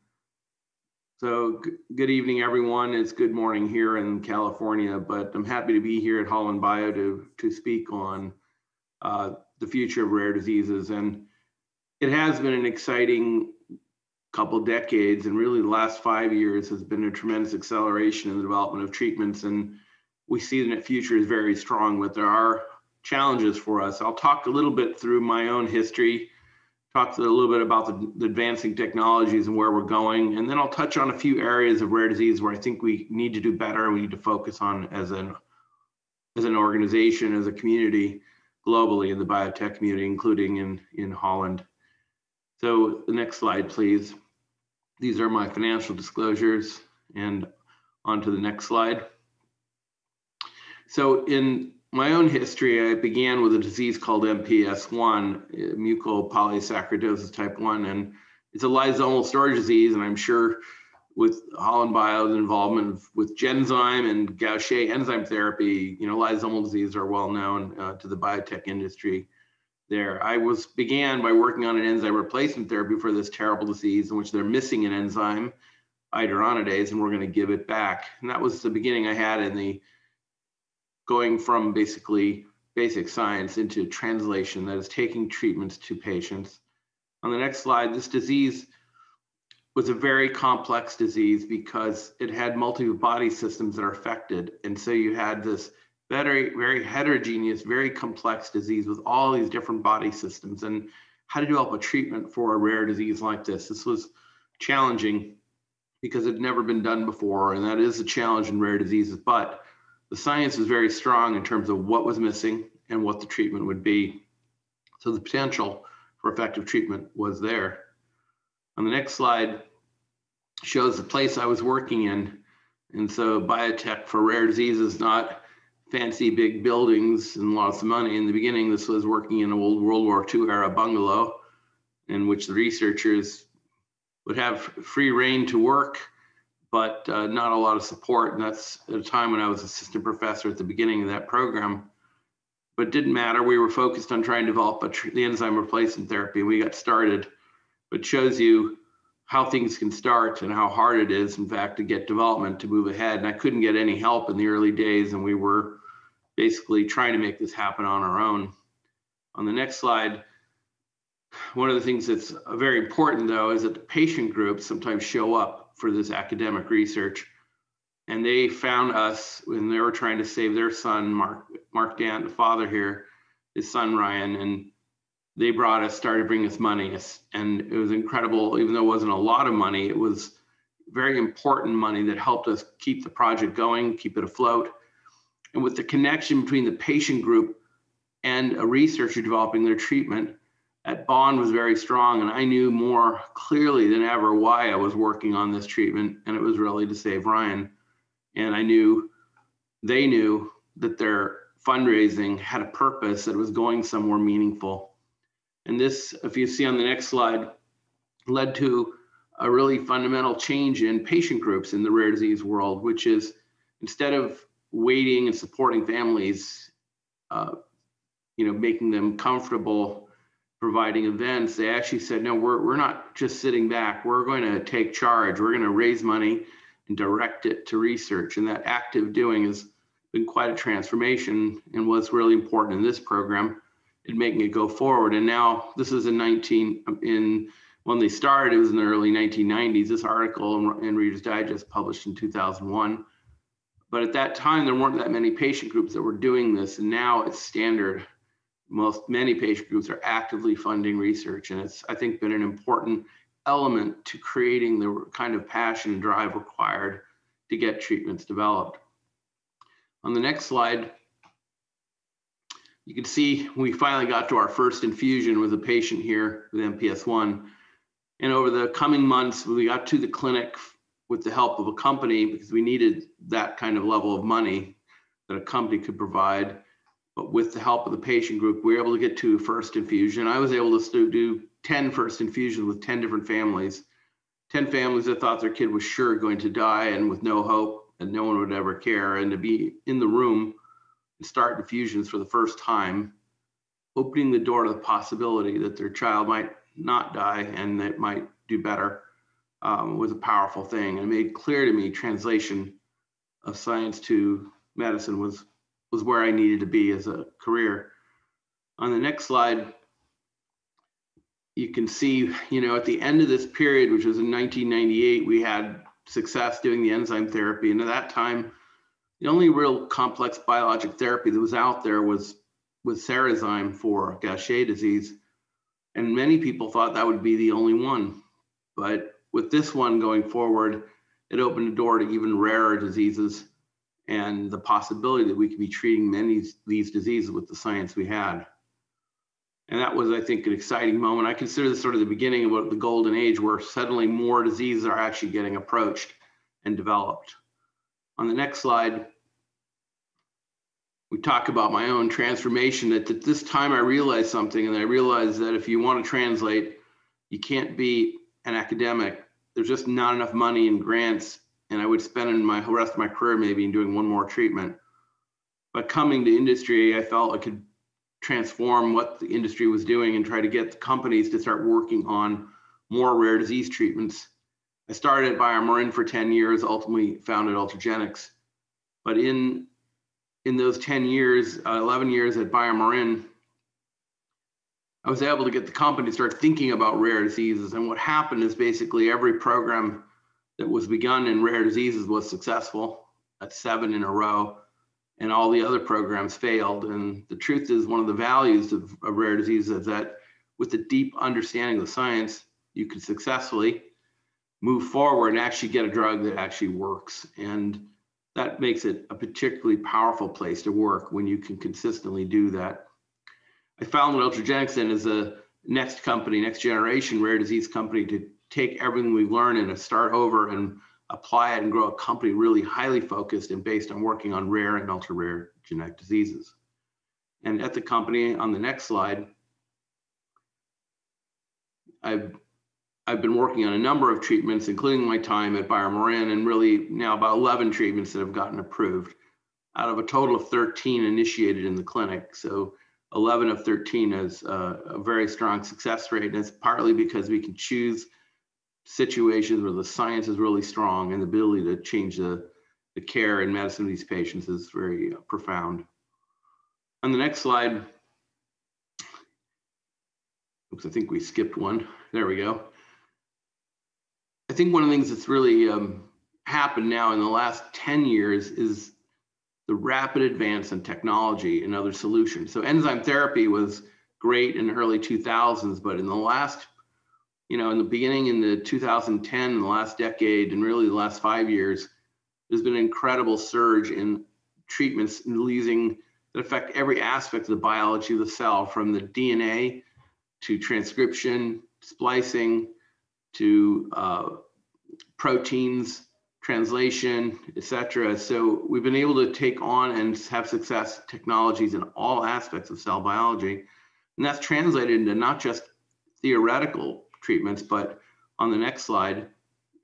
[SPEAKER 5] So, good evening, everyone. It's good morning here in California, but I'm happy to be here at HollandBIO to, to speak on uh, the future of rare diseases. And it has been an exciting couple decades, and really the last five years has been a tremendous acceleration in the development of treatments. And we see that the future is very strong, but there are challenges for us. I'll talk a little bit through my own history talk a little bit about the, the, advancing technologies and where we're going. And then I'll touch on a few areas of rare disease where I think we need to do better. We need to focus on as an, as an organization, as a community globally in the biotech community, including in, in Holland. So the next slide, please. These are my financial disclosures and on to the next slide. So in my own history, I began with a disease called MPS1, uh, mucopolysaccharidosis type 1, and it's a lysosomal storage disease. And I'm sure with HollandBIO's involvement with Genzyme and Gaucher enzyme therapy, you know, lysosomal disease are well known uh, to the biotech industry. There, I was began by working on an enzyme replacement therapy for this terrible disease in which they're missing an enzyme, iduronidase, and we're going to give it back. And that was the beginning I had in the going from basically basic science into translation that is taking treatments to patients. On the next slide, this disease was a very complex disease because it had multiple body systems that are affected. And so you had this very, very heterogeneous, very complex disease with all these different body systems. And how to develop a treatment for a rare disease like this. This was challenging because it had never been done before. And that is a challenge in rare diseases. But the science is very strong in terms of what was missing and what the treatment would be. So the potential for effective treatment was there. On the next slide shows the place I was working in. And so biotech for rare diseases, not fancy big buildings and lots of money. In the beginning, this was working in an old World War II era bungalow in which the researchers would have free reign to work but uh, not a lot of support. And that's at a time when I was assistant professor at the beginning of that program. But it didn't matter. We were focused on trying to develop tr- the enzyme replacement therapy. We got started, but shows you how things can start and how hard it is, in fact, to get development to move ahead. And I couldn't get any help in the early days, and we were basically trying to make this happen on our own. On the next slide, one of the things that's very important, though, is that the patient groups sometimes show up for this academic research. And they found us when they were trying to save their son, Mark, Mark Dant, the father here, his son Ryan, and they brought us, started bringing us money. And it was incredible, even though it wasn't a lot of money, it was very important money that helped us keep the project going, keep it afloat. And with the connection between the patient group and a researcher developing their treatment, that bond was very strong and i knew more clearly than ever why i was working on this treatment and it was really to save ryan. And i knew they knew that their fundraising had a purpose that was going somewhere meaningful. And this if you see on the next slide led to a really fundamental change in patient groups in the rare disease world, which is instead of waiting and supporting families, uh, you know, making them comfortable providing events, they actually said, no, we're, we're not just sitting back. We're going to take charge. We're going to raise money and direct it to research. And that active doing has been quite a transformation and was really important in this program in making it go forward. And now this is in 19, in when they started, it was in the early 1990s. This article in, in Reader's Digest published in 2001. But at that time, there weren't that many patient groups that were doing this. And now it's standard most many patient groups are actively funding research and it's i think been an important element to creating the kind of passion and drive required to get treatments developed on the next slide you can see we finally got to our first infusion with a patient here with MPS1. And over the coming months, we got to the clinic with the help of a company because we needed that kind of level of money that a company could provide but with the help of the patient group, we were able to get to first infusion. I was able to do 10 first infusions with 10 different families, 10 families that thought their kid was sure going to die and with no hope and no one would ever care. And to be in the room and start infusions for the first time, opening the door to the possibility that their child might not die and that might do better um, was a powerful thing. And it made clear to me translation of science to medicine was was where I needed to be as a career. On the next slide, you can see, you know, at the end of this period, which was in 1998, we had success doing the enzyme therapy. And at that time, the only real complex biologic therapy that was out there was with Cerezyme for Gaucher disease. And many people thought that would be the only one. But with this one going forward, it opened the door to even rarer diseases and the possibility that we could be treating many of these diseases with the science we had. And that was, I think, an exciting moment. I consider this sort of the beginning of the golden age where suddenly more diseases are actually getting approached and developed. On the next slide, we talk about my own transformation. That at this time I realized something, and I realized that if you want to translate, you can't be an academic. There's just not enough money and grants and I would spend my rest of my career maybe in doing one more treatment. But coming to industry, I felt I could transform what the industry was doing and try to get companies to start working on more rare disease treatments. I started at BioMarin for 10 years, ultimately founded Ultragenyx. But in in those 10 years, uh, 11 years at BioMarin, I was able to get the company to start thinking about rare diseases. And what happened is basically every program that was begun in rare diseases was successful at seven in a row, and all the other programs failed. And the truth is, one of the values of, of rare disease is that with a deep understanding of the science, you can successfully move forward and actually get a drug that actually works. And that makes it a particularly powerful place to work when you can consistently do that. I found founded Ultragenyx is a next company, next generation rare disease company to take everything we've learned and start over and apply it and grow a company really highly focused and based on working on rare and ultra rare genetic diseases. And at the company on the next slide, I've I've been working on a number of treatments, including my time at BioMarin, and really now about 11 treatments that have gotten approved out of a total of 13 initiated in the clinic. So 11 of 13 is a, a very strong success rate. And it's partly because we can choose situations where the science is really strong and the ability to change the, the care and medicine of these patients is very uh, profound. On the next slide, oops, I think we skipped one. There we go. I think one of the things that's really um, happened now in the last 10 years is the rapid advance in technology and other solutions. So enzyme therapy was great in the early 2000s, but in the last you know, in the beginning in the 2010, in the last decade, and really the last five years, there's been an incredible surge in treatments using that affect every aspect of the biology of the cell, from the DNA to transcription, splicing, to uh, proteins, translation, etc. So we've been able to take on and have success technologies in all aspects of cell biology, and that's translated into not just theoretical treatments, but on the next slide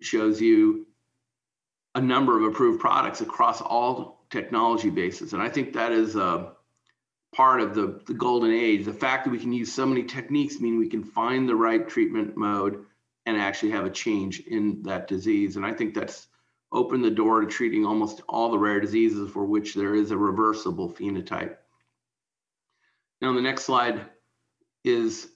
[SPEAKER 5] shows you a number of approved products across all technology bases. And I think that is a part of the, the golden age. The fact that we can use so many techniques mean we can find the right treatment mode and actually have a change in that disease. And I think that's opened the door to treating almost all the rare diseases for which there is a reversible phenotype. Now, the next slide is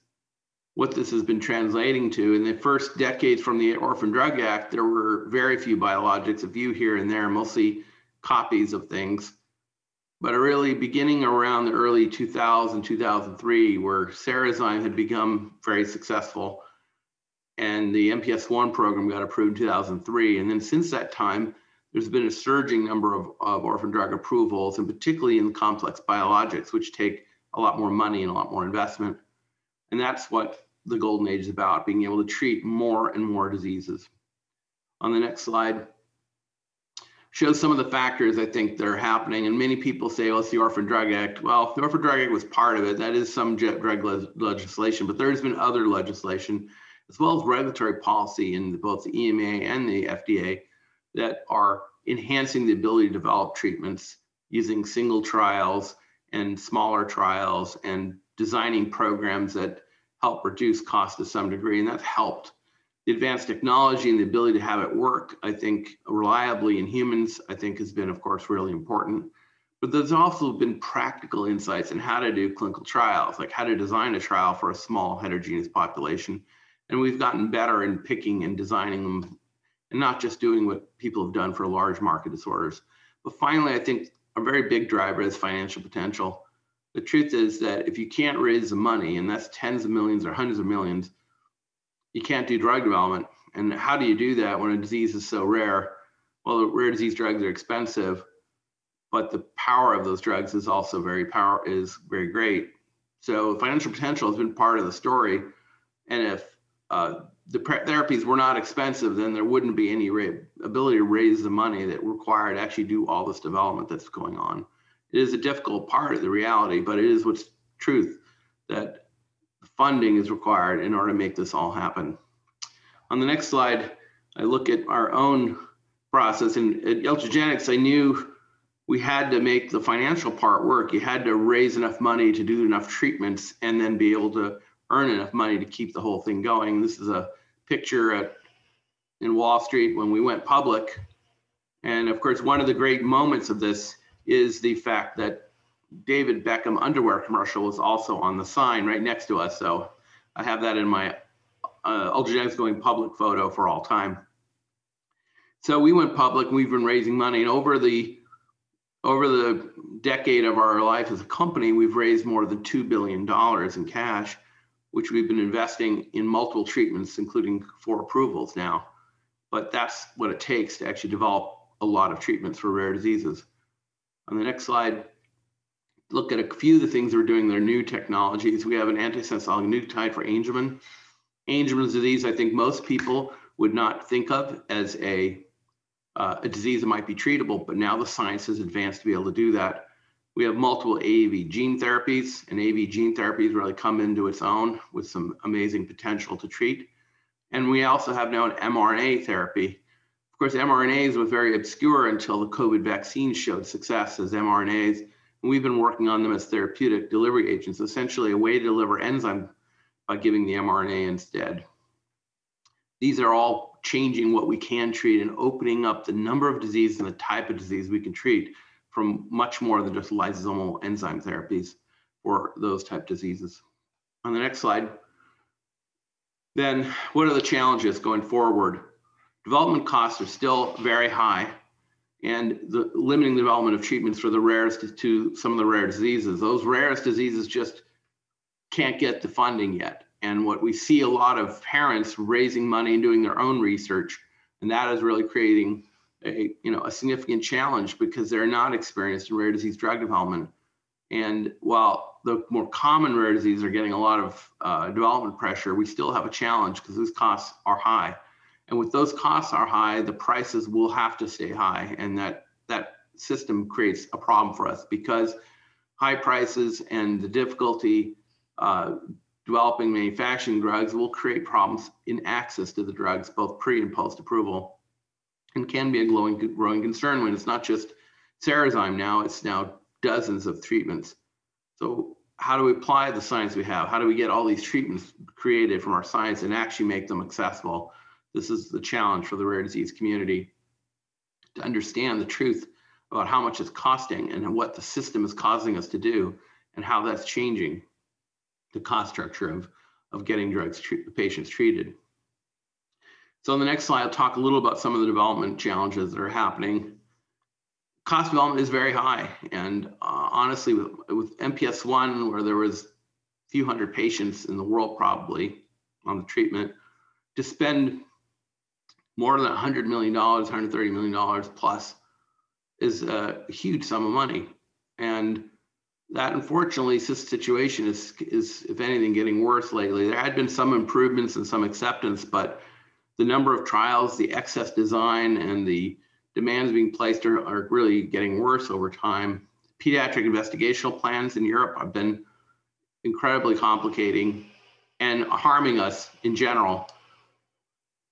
[SPEAKER 5] what this has been translating to. In the first decades from the Orphan Drug Act, there were very few biologics, a few here and there, mostly copies of things. But really beginning around the early 2000, 2003, where Cerezyme had become very successful and the MPS 1 program got approved in 2003. And then since that time, there's been a surging number of, of orphan drug approvals, and particularly in complex biologics, which take a lot more money and a lot more investment. And that's what the golden age is about, being able to treat more and more diseases. On the next slide, shows some of the factors I think that are happening. And many people say, well, it's the Orphan Drug Act. Well, the Orphan Drug Act was part of it. That is some drug le legislation, but there's been other legislation, as well as regulatory policy in both the EMA and the FDA that are enhancing the ability to develop treatments using single trials and smaller trials and designing programs that help reduce cost to some degree, and that's helped. The advanced technology and the ability to have it work, I think, reliably in humans, I think has been, of course, really important. But there's also been practical insights in how to do clinical trials, like how to design a trial for a small heterogeneous population. And we've gotten better in picking and designing them and not just doing what people have done for large market disorders. But finally, I think a very big driver is financial potential the truth is that if you can't raise the money, and that's tens of millions or hundreds of millions, you can't do drug development. And how do you do that when a disease is so rare? Well, rare disease drugs are expensive, but the power of those drugs is also very power is very great. So financial potential has been part of the story. And if uh, the therapies were not expensive, then there wouldn't be any ability to raise the money that required to actually do all this development that's going on it is a difficult part of the reality, but it is what's truth that funding is required in order to make this all happen. On the next slide, I look at our own process. And at Ultragenyx, I knew we had to make the financial part work. You had to raise enough money to do enough treatments and then be able to earn enough money to keep the whole thing going. This is a picture at, in Wall Street when we went public. And of course, one of the great moments of this is the fact that David Beckham underwear commercial was also on the sign right next to us. So I have that in my uh, Ultragenyx going public photo for all time. So we went public. We've been raising money, and over the over the decade of our life as a company, we've raised more than two billion dollars in cash, which we've been investing in multiple treatments, including four approvals now. But that's what it takes to actually develop a lot of treatments for rare diseases. On the next slide, look at a few of the things we're doing. They're new technologies. We have an antisense oligonucleotide for Angelman. Angelman's disease, I think most people would not think of as a, uh, a disease that might be treatable, but now the science has advanced to be able to do that. We have multiple AAV gene therapies, and AAV gene therapies really come into its own with some amazing potential to treat. And we also have now an mRNA therapy course, mRNAs was very obscure until the COVID vaccine showed success as mRNAs. And we've been working on them as therapeutic delivery agents, essentially a way to deliver enzyme by giving the mRNA instead. These are all changing what we can treat and opening up the number of diseases and the type of disease we can treat from much more than just lysosomal enzyme therapies for those type diseases. On the next slide, then what are the challenges going forward? Development costs are still very high and the limiting development of treatments for the rarest to some of the rare diseases. Those rarest diseases just can't get the funding yet. And what we see a lot of parents raising money and doing their own research, and that is really creating a you know a significant challenge because they're not experienced in rare disease drug development. And while the more common rare diseases are getting a lot of uh, development pressure, we still have a challenge because those costs are high. And with those costs are high, the prices will have to stay high. And that, that system creates a problem for us because high prices and the difficulty uh, developing manufacturing drugs will create problems in access to the drugs, both pre and post approval, and can be a growing, growing concern when it's not just Cerezyme now, it's now dozens of treatments. So, how do we apply the science we have? How do we get all these treatments created from our science and actually make them accessible? This is the challenge for the rare disease community to understand the truth about how much it's costing and what the system is causing us to do and how that's changing the cost structure of, of getting drugs treat, patients treated. So on the next slide, I'll talk a little about some of the development challenges that are happening. Cost development is very high. And uh, honestly, with, with MPS 1, where there was a few hundred patients in the world probably on the treatment, to spend more than $100 million, $130 million plus is a huge sum of money. And that unfortunately this situation is is if anything getting worse lately. There had been some improvements and some acceptance but the number of trials the excess design and the demands being placed are, are really getting worse over time. Pediatric investigational plans in europe have been incredibly complicating and harming us in general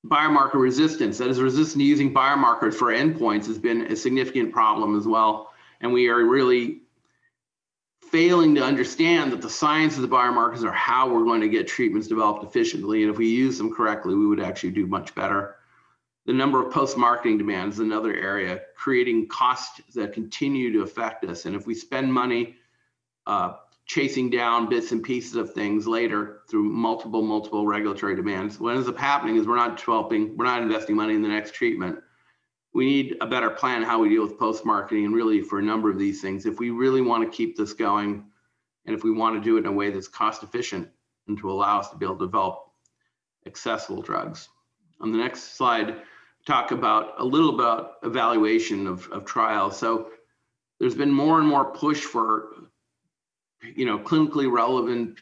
[SPEAKER 5] biomarker resistance that is resistance to using biomarkers for endpoints has been a significant problem as well and we are really failing to understand that the science of the biomarkers are how we're going to get treatments developed efficiently. And if we use them correctly, we would actually do much better. The number of post marketing demands is another area, creating costs that continue to affect us. And if we spend money uh, chasing down bits and pieces of things later through multiple, multiple regulatory demands, what ends up happening is we're not developing, we're not investing money in the next treatment we need a better plan how we deal with post marketing and really for a number of these things. If we really want to keep this going, and if we want to do it in a way that's cost efficient and to allow us to be able to develop accessible drugs. On the next slide, talk about a little about evaluation of, of trials. So there's been more and more push for you know clinically relevant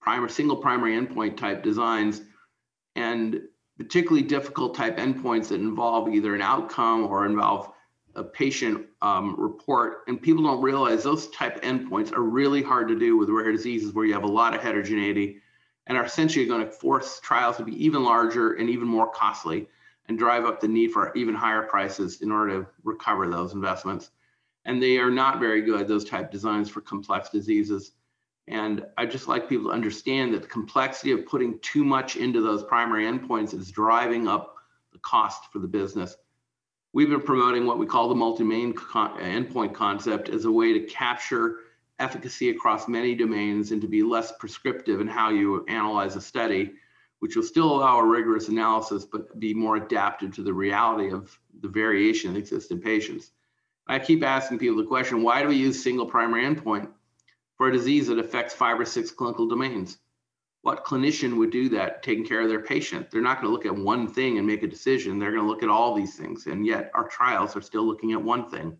[SPEAKER 5] primary single primary endpoint type designs and particularly difficult type endpoints that involve either an outcome or involve a patient um, report. And people don't realize those type endpoints are really hard to do with rare diseases where you have a lot of heterogeneity and are essentially going to force trials to be even larger and even more costly and drive up the need for even higher prices in order to recover those investments. And they are not very good, those type designs for complex diseases. And I just like people to understand that the complexity of putting too much into those primary endpoints is driving up the cost for the business. We've been promoting what we call the multi-domain con- endpoint concept as a way to capture efficacy across many domains and to be less prescriptive in how you analyze a study, which will still allow a rigorous analysis, but be more adapted to the reality of the variation that exists in patients. I keep asking people the question, why do we use single primary endpoint? for a disease that affects five or six clinical domains. What clinician would do that taking care of their patient? They're not going to look at one thing and make a decision. They're going to look at all these things. And yet our trials are still looking at one thing.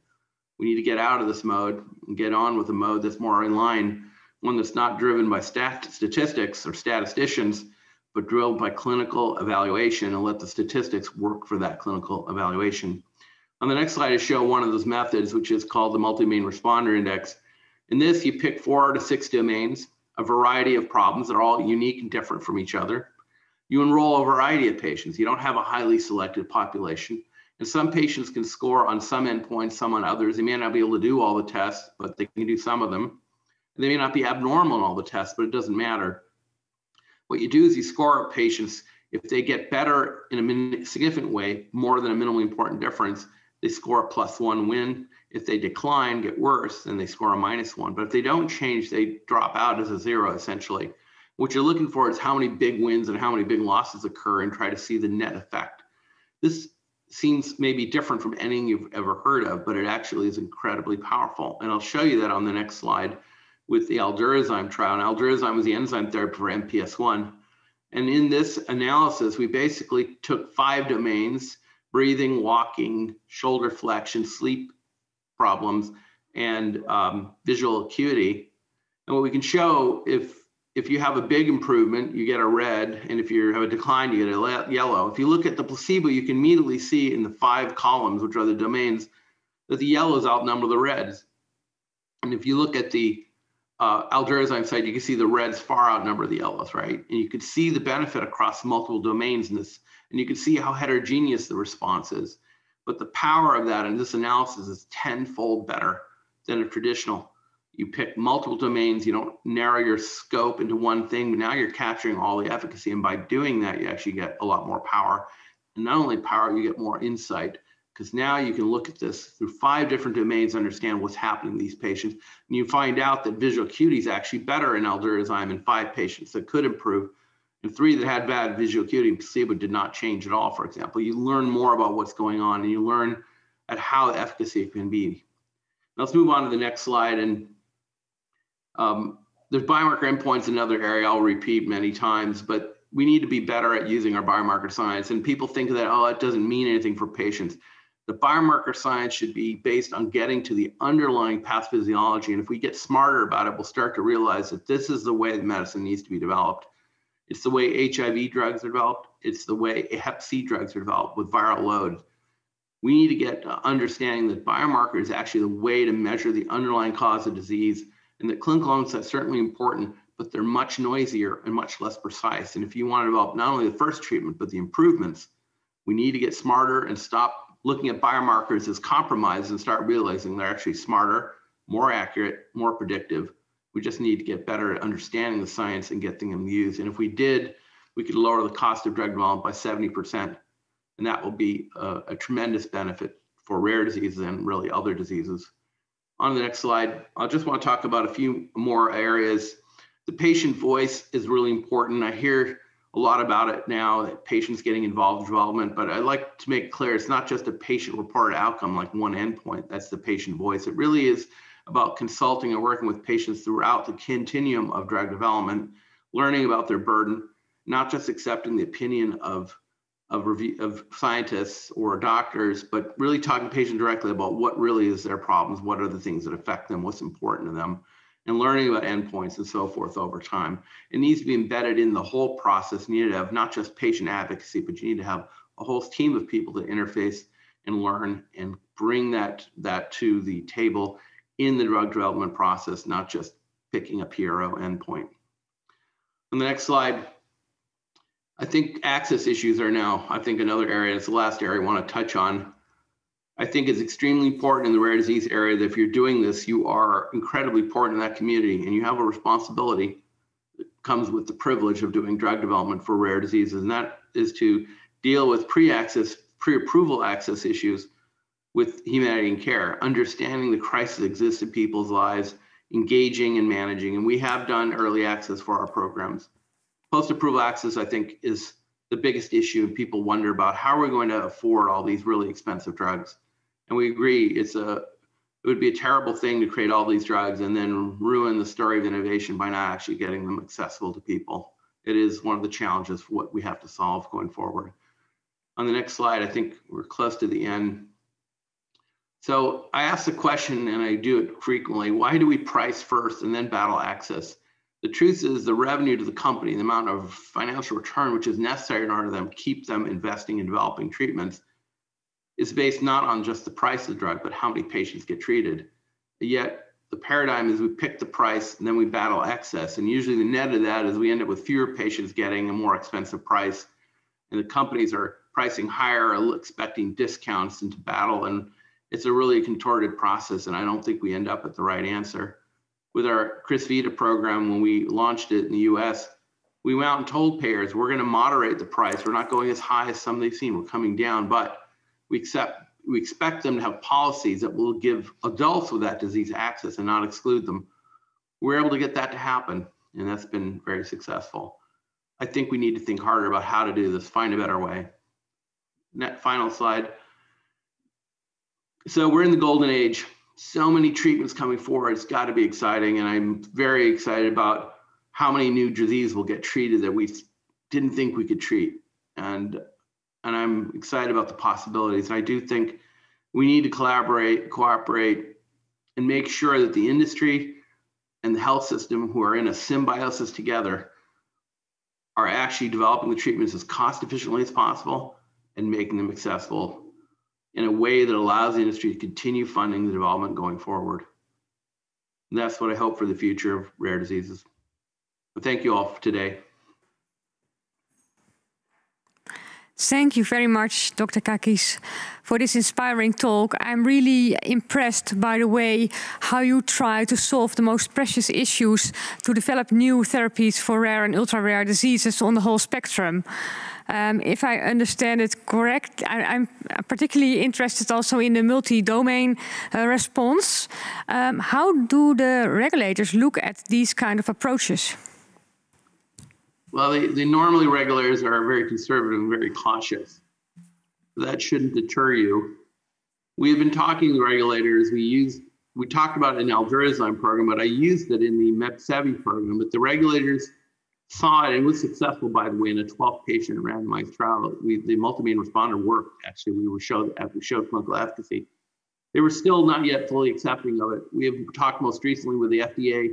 [SPEAKER 5] We need to get out of this mode and get on with a mode that's more in line, one that's not driven by stat- statistics or statisticians, but drilled by clinical evaluation and let the statistics work for that clinical evaluation. On the next slide, I show one of those methods, which is called the multi-domain responder index. In this, you pick four to six domains, a variety of problems that are all unique and different from each other. You enroll a variety of patients. You don't have a highly selected population. And some patients can score on some endpoints, some on others. They may not be able to do all the tests, but they can do some of them. And they may not be abnormal in all the tests, but it doesn't matter. What you do is you score patients. If they get better in a significant way, more than a minimally important difference, they score a plus one win. If they decline, get worse, then they score a minus one. But if they don't change, they drop out as a zero essentially. What you're looking for is how many big wins and how many big losses occur and try to see the net effect. This seems maybe different from anything you've ever heard of, but it actually is incredibly powerful. And I'll show you that on the next slide with the Aldurazyme trial. And was the enzyme therapy for MPS 1. And in this analysis, we basically took five domains breathing, walking, shoulder flexion, sleep problems, and um, visual acuity. And what we can show if if you have a big improvement, you get a red, and if you have a decline, you get a yellow. If you look at the placebo, you can immediately see in the five columns, which are the domains, that the yellows outnumber the reds. And if you look at the uh, aldurazyme site, you can see the reds far outnumber the yellows, right? And you can see the benefit across multiple domains in this, and you can see how heterogeneous the response is. But the power of that in this analysis is tenfold better than a traditional. You pick multiple domains, you don't narrow your scope into one thing, but now you're capturing all the efficacy. And by doing that, you actually get a lot more power. And not only power, you get more insight because now you can look at this through five different domains, understand what's happening to these patients, and you find out that visual acuity is actually better in aldurazyme in five patients that could improve, and three that had bad visual acuity, placebo did not change at all, for example. You learn more about what's going on, and you learn at how efficacy can be. Now let's move on to the next slide, and um, there's biomarker endpoints, another area I'll repeat many times, but we need to be better at using our biomarker science. And people think that, oh, it doesn't mean anything for patients the biomarker science should be based on getting to the underlying pathophysiology. And if we get smarter about it, we'll start to realize that this is the way medicine needs to be developed. It's the way HIV drugs are developed. It's the way Hep C drugs are developed with viral load. We need to get to understanding that biomarker is actually the way to measure the underlying cause of disease and that clinical elements are certainly important, but they're much noisier and much less precise. And if you want to develop not only the first treatment, but the improvements, we need to get smarter and stop looking at biomarkers as compromised and start realizing they're actually smarter, more accurate, more predictive. We just need to get better at understanding the science and getting them used. And if we did, we could lower the cost of drug development by 70%. And that will be a, a tremendous benefit for rare diseases and really other diseases. On the next slide, I just want to talk about a few more areas. The patient voice is really important. I hear a lot about it now that patients getting involved in development but i'd like to make clear it's not just a patient reported outcome like one endpoint that's the patient voice it really is about consulting and working with patients throughout the continuum of drug development learning about their burden not just accepting the opinion of of review of scientists or doctors but really talking to patients directly about what really is their problems what are the things that affect them what's important to them and learning about endpoints and so forth over time. It needs to be embedded in the whole process. You need to have not just patient advocacy, but you need to have a whole team of people to interface and learn and bring that, that to the table in the drug development process, not just picking a PRO endpoint. On the next slide, I think access issues are now, I think another area, it's the last area I want to touch on. I think it's extremely important in the rare disease area that if you're doing this, you are incredibly important in that community and you have a responsibility that comes with the privilege of doing drug development for rare diseases. And that is to deal with pre-access, pre-approval access issues with humanity and care, understanding the crisis exists in people's lives, engaging and managing. And we have done early access for our programs. Post-approval access, I think, is the biggest issue and people wonder about how are we going to afford all these really expensive drugs and we agree it's a it would be a terrible thing to create all these drugs and then ruin the story of innovation by not actually getting them accessible to people. It is one of the challenges for what we have to solve going forward. On the next slide, I think we're close to the end. So I ask the question, and I do it frequently, why do we price first and then battle access? The truth is the revenue to the company, the amount of financial return which is necessary in order for them to keep them investing in developing treatments is based not on just the price of the drug, but how many patients get treated. Yet the paradigm is we pick the price and then we battle excess. And usually the net of that is we end up with fewer patients getting a more expensive price. And the companies are pricing higher, expecting discounts into battle. And it's a really contorted process. And I don't think we end up at the right answer. With our Crysvita program, when we launched it in the US, we went out and told payers we're going to moderate the price. We're not going as high as some they've seen. We're coming down, but we accept we expect them to have policies that will give adults with that disease access and not exclude them. We're able to get that to happen, and that's been very successful. I think we need to think harder about how to do this, find a better way. Net final slide. So we're in the golden age. So many treatments coming forward. It's got to be exciting, and I'm very excited about how many new diseases will get treated that we didn't think we could treat. And and I'm excited about the possibilities. And I do think we need to collaborate, cooperate, and make sure that the industry and the health system, who are in a symbiosis together, are actually developing the treatments as cost efficiently as possible and making them accessible in a way that allows the industry to continue funding the development going forward. And that's what I hope for the future of rare diseases. But thank you all for today.
[SPEAKER 1] Thank you very much, Dr. Kakkis, for this inspiring talk. I'm really impressed by the way how you try to solve the most precious issues to develop new therapies for rare and ultra-rare diseases on the whole spectrum. Um, if I understand it correct, I, am particularly interested also in the multi-domain uh, response. Um, how do the regulators look at these kind of approaches?
[SPEAKER 5] Well, the, the normally regulators are very conservative and very cautious. That shouldn't deter you. We have been talking to regulators. We used we talked about it in program, but I used it in the Mepsevii program. But the regulators saw it and was successful, by the way, in a 12 patient randomized trial. We, the multi-domain responder worked. Actually, we were showed uh, we showed clinical efficacy. They were still not yet fully accepting of it. We have talked most recently with the FDA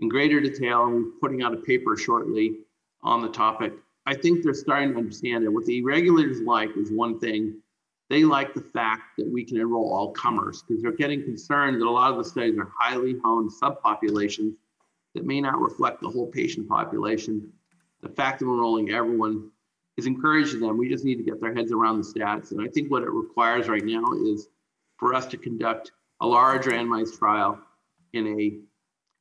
[SPEAKER 5] in greater detail, and we're putting out a paper shortly on the topic. I think they're starting to understand it. What the regulators like is one thing. They like the fact that we can enroll all comers because they're getting concerned that a lot of the studies are highly honed subpopulations that may not reflect the whole patient population. The fact of enrolling everyone is encouraging them. We just need to get their heads around the stats. And I think what it requires right now is for us to conduct a large randomized trial in a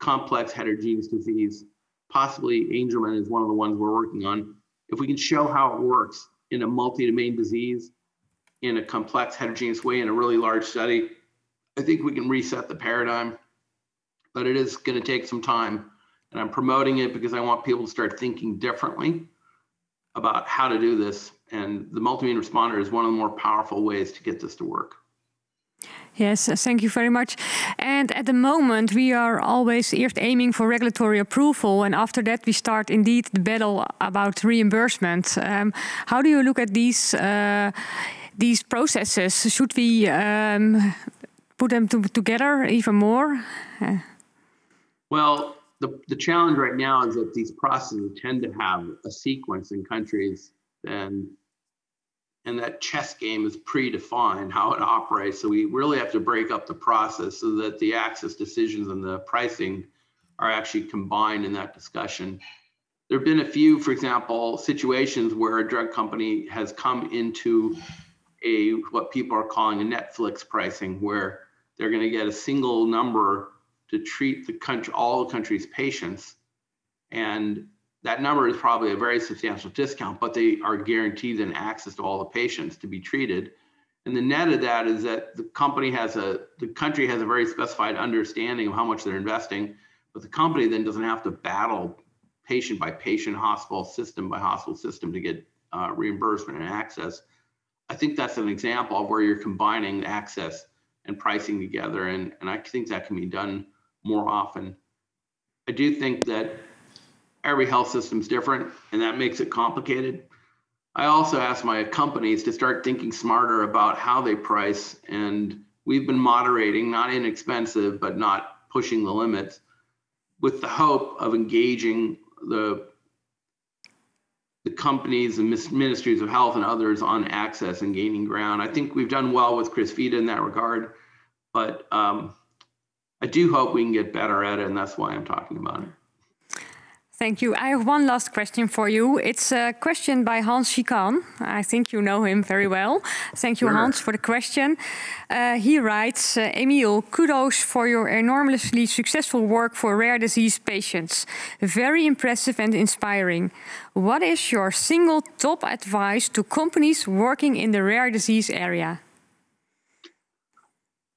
[SPEAKER 5] complex heterogeneous disease possibly Angelman is one of the ones we're working on. If we can show how it works in a multi-domain disease, in a complex heterogeneous way, in a really large study, I think we can reset the paradigm. But it is going to take some time. And I'm promoting it because I want people to start thinking differently about how to do this. And the multi-domain responder is one of the more powerful ways to get this to work.
[SPEAKER 1] Yes, uh, thank you very much. And at the moment, we are always aiming for regulatory approval, and after that, we start indeed the battle about reimbursement. Um, how do you look at these uh, these processes? Should we um, put them to, together even more? Uh.
[SPEAKER 5] Well, the, the challenge right now is that these processes tend to have a sequence in countries, and and that chess game is predefined how it operates. So we really have to break up the process so that the access decisions and the pricing are actually combined in that discussion. There have been a few, for example, situations where a drug company has come into a what people are calling a Netflix pricing, where they're going to get a single number to treat the country, all the country's patients, and that number is probably a very substantial discount, but they are guaranteed then access to all the patients to be treated. And the net of that is that the company has a, the country has a very specified understanding of how much they're investing, but the company then doesn't have to battle patient by patient, hospital system by hospital system to get uh, reimbursement and access. I think that's an example of where you're combining access and pricing together. And, and I think that can be done more often. I do think that every health system is different and that makes it complicated. I also ask my companies to start thinking smarter about how they price and we've been moderating, not inexpensive, but not pushing the limits with the hope of engaging the the companies and ministries of health and others on access and gaining ground. I think we've done well with Crysvita in that regard, but um, I do hope we can get better at it, and that's why I'm talking about it.
[SPEAKER 1] Thank you. I have one last question for you. It's a question by Hans Schikan. I think you know him very well. Thank you, sure. Hans, for the question. Uh, he writes, uh, Emil, kudos for your enormously successful work for rare disease patients. Very impressive and inspiring. What is your single top advice to companies working in the rare disease area?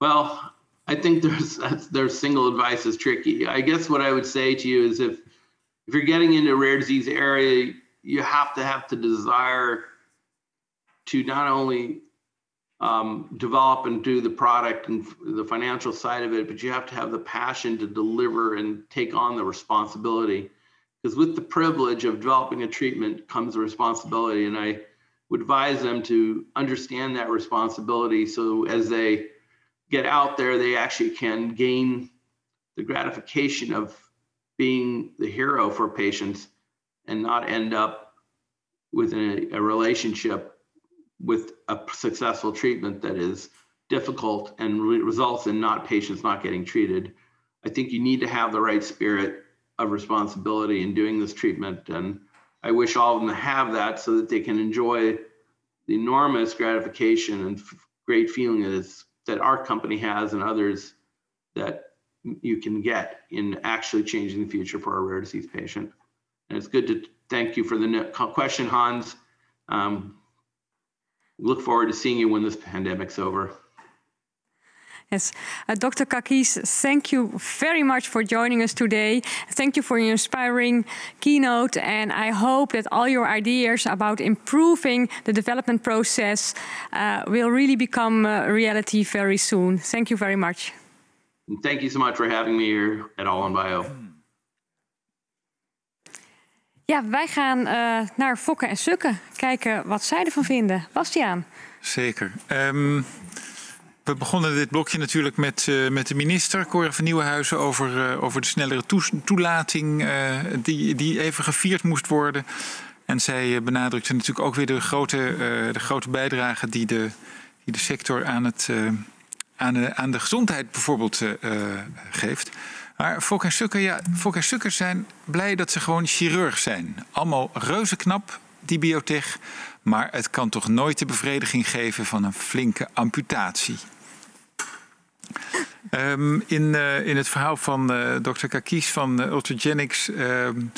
[SPEAKER 5] Well, I think there's there's single advice is tricky. I guess what I would say to you is if if you're getting into a rare disease area, you have to have the desire to not only um, develop and do the product and the financial side of it, but you have to have the passion to deliver and take on the responsibility. Because with the privilege of developing a treatment comes the responsibility. And I would advise them to understand that responsibility so as they get out there, they actually can gain the gratification of being the hero for patients and not end up with a, a relationship with a successful treatment that is difficult and re- results in not patients not getting treated. I think you need to have the right spirit of responsibility in doing this treatment. And I wish all of them to have that so that they can enjoy the enormous gratification and great feeling that is that our company has and others that you can get in actually changing the future for a rare disease patient. And it's good to thank you for the question, Hans. Um, look forward to seeing you when this pandemic's over.
[SPEAKER 1] Yes, uh, Dr. Kakkis, thank you very much for joining us today. Thank you for your inspiring keynote, and I hope that all your ideas about improving the development process uh, will really become a reality very soon. Thank you very much.
[SPEAKER 5] Thank you so much for having me here at All on Bio.
[SPEAKER 1] Ja, wij gaan uh, naar Fokken en Sukken. Kijken wat zij ervan vinden. Bastiaan.
[SPEAKER 2] Zeker. Um, we begonnen dit blokje natuurlijk met, uh, met de minister, Cora van Nieuwenhuizen, over, uh, over de snellere toelating uh, die, die even gevierd moest worden. En zij benadrukte natuurlijk ook weer de grote, de grote bijdrage die de, die de sector aan, het, aan, de, aan de gezondheid bijvoorbeeld geeft. Maar Fok en Sukker, ja, en Sukker zijn blij dat ze gewoon chirurg zijn. Allemaal reuze knap, die biotech. Maar het kan toch nooit de bevrediging geven van een flinke amputatie. Um, in, uh, in het verhaal van uh, dokter Kakis van uh, Ultragenics. Um,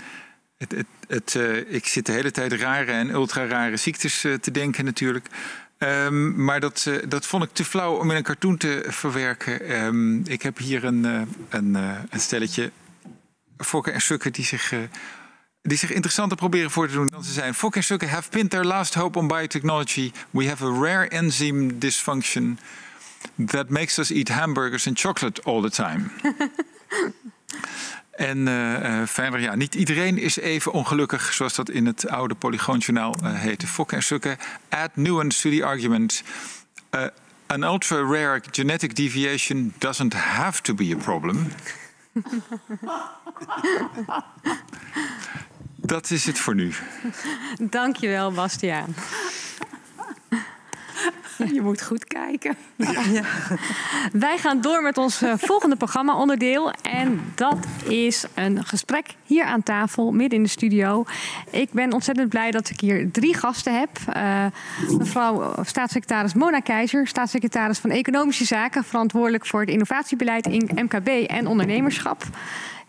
[SPEAKER 2] het, het, het, ik zit de hele tijd rare en ultra rare ziektes te denken natuurlijk. Um, maar dat, dat vond ik te flauw om in een cartoon te verwerken. ik heb hier een, een, een stelletje fokken en die zich die zich interessanter proberen voor te doen dan ze zijn. Fokker en have pinned their last hope on biotechnology. We have a rare enzyme dysfunction that makes us eat hamburgers and chocolate all the time. en uh, verder, ja, niet iedereen is even ongelukkig, zoals dat in het oude Polygoonjournaal uh, heette. Fokker en Sukker add nuance to the argument. Uh, an ultra rare genetic deviation doesn't have to be a problem. Dat is het voor nu.
[SPEAKER 1] Dankjewel, Bastiaan.
[SPEAKER 6] Je moet goed kijken. Ja.
[SPEAKER 1] Wij gaan door met ons eh, volgende programma-onderdeel. En dat is een gesprek hier aan tafel, midden in de studio. Ik ben ontzettend blij dat ik hier drie gasten heb. Uh, mevrouw staatssecretaris Mona Keizer, staatssecretaris van Economische Zaken, verantwoordelijk voor het innovatiebeleid in MKB en ondernemerschap.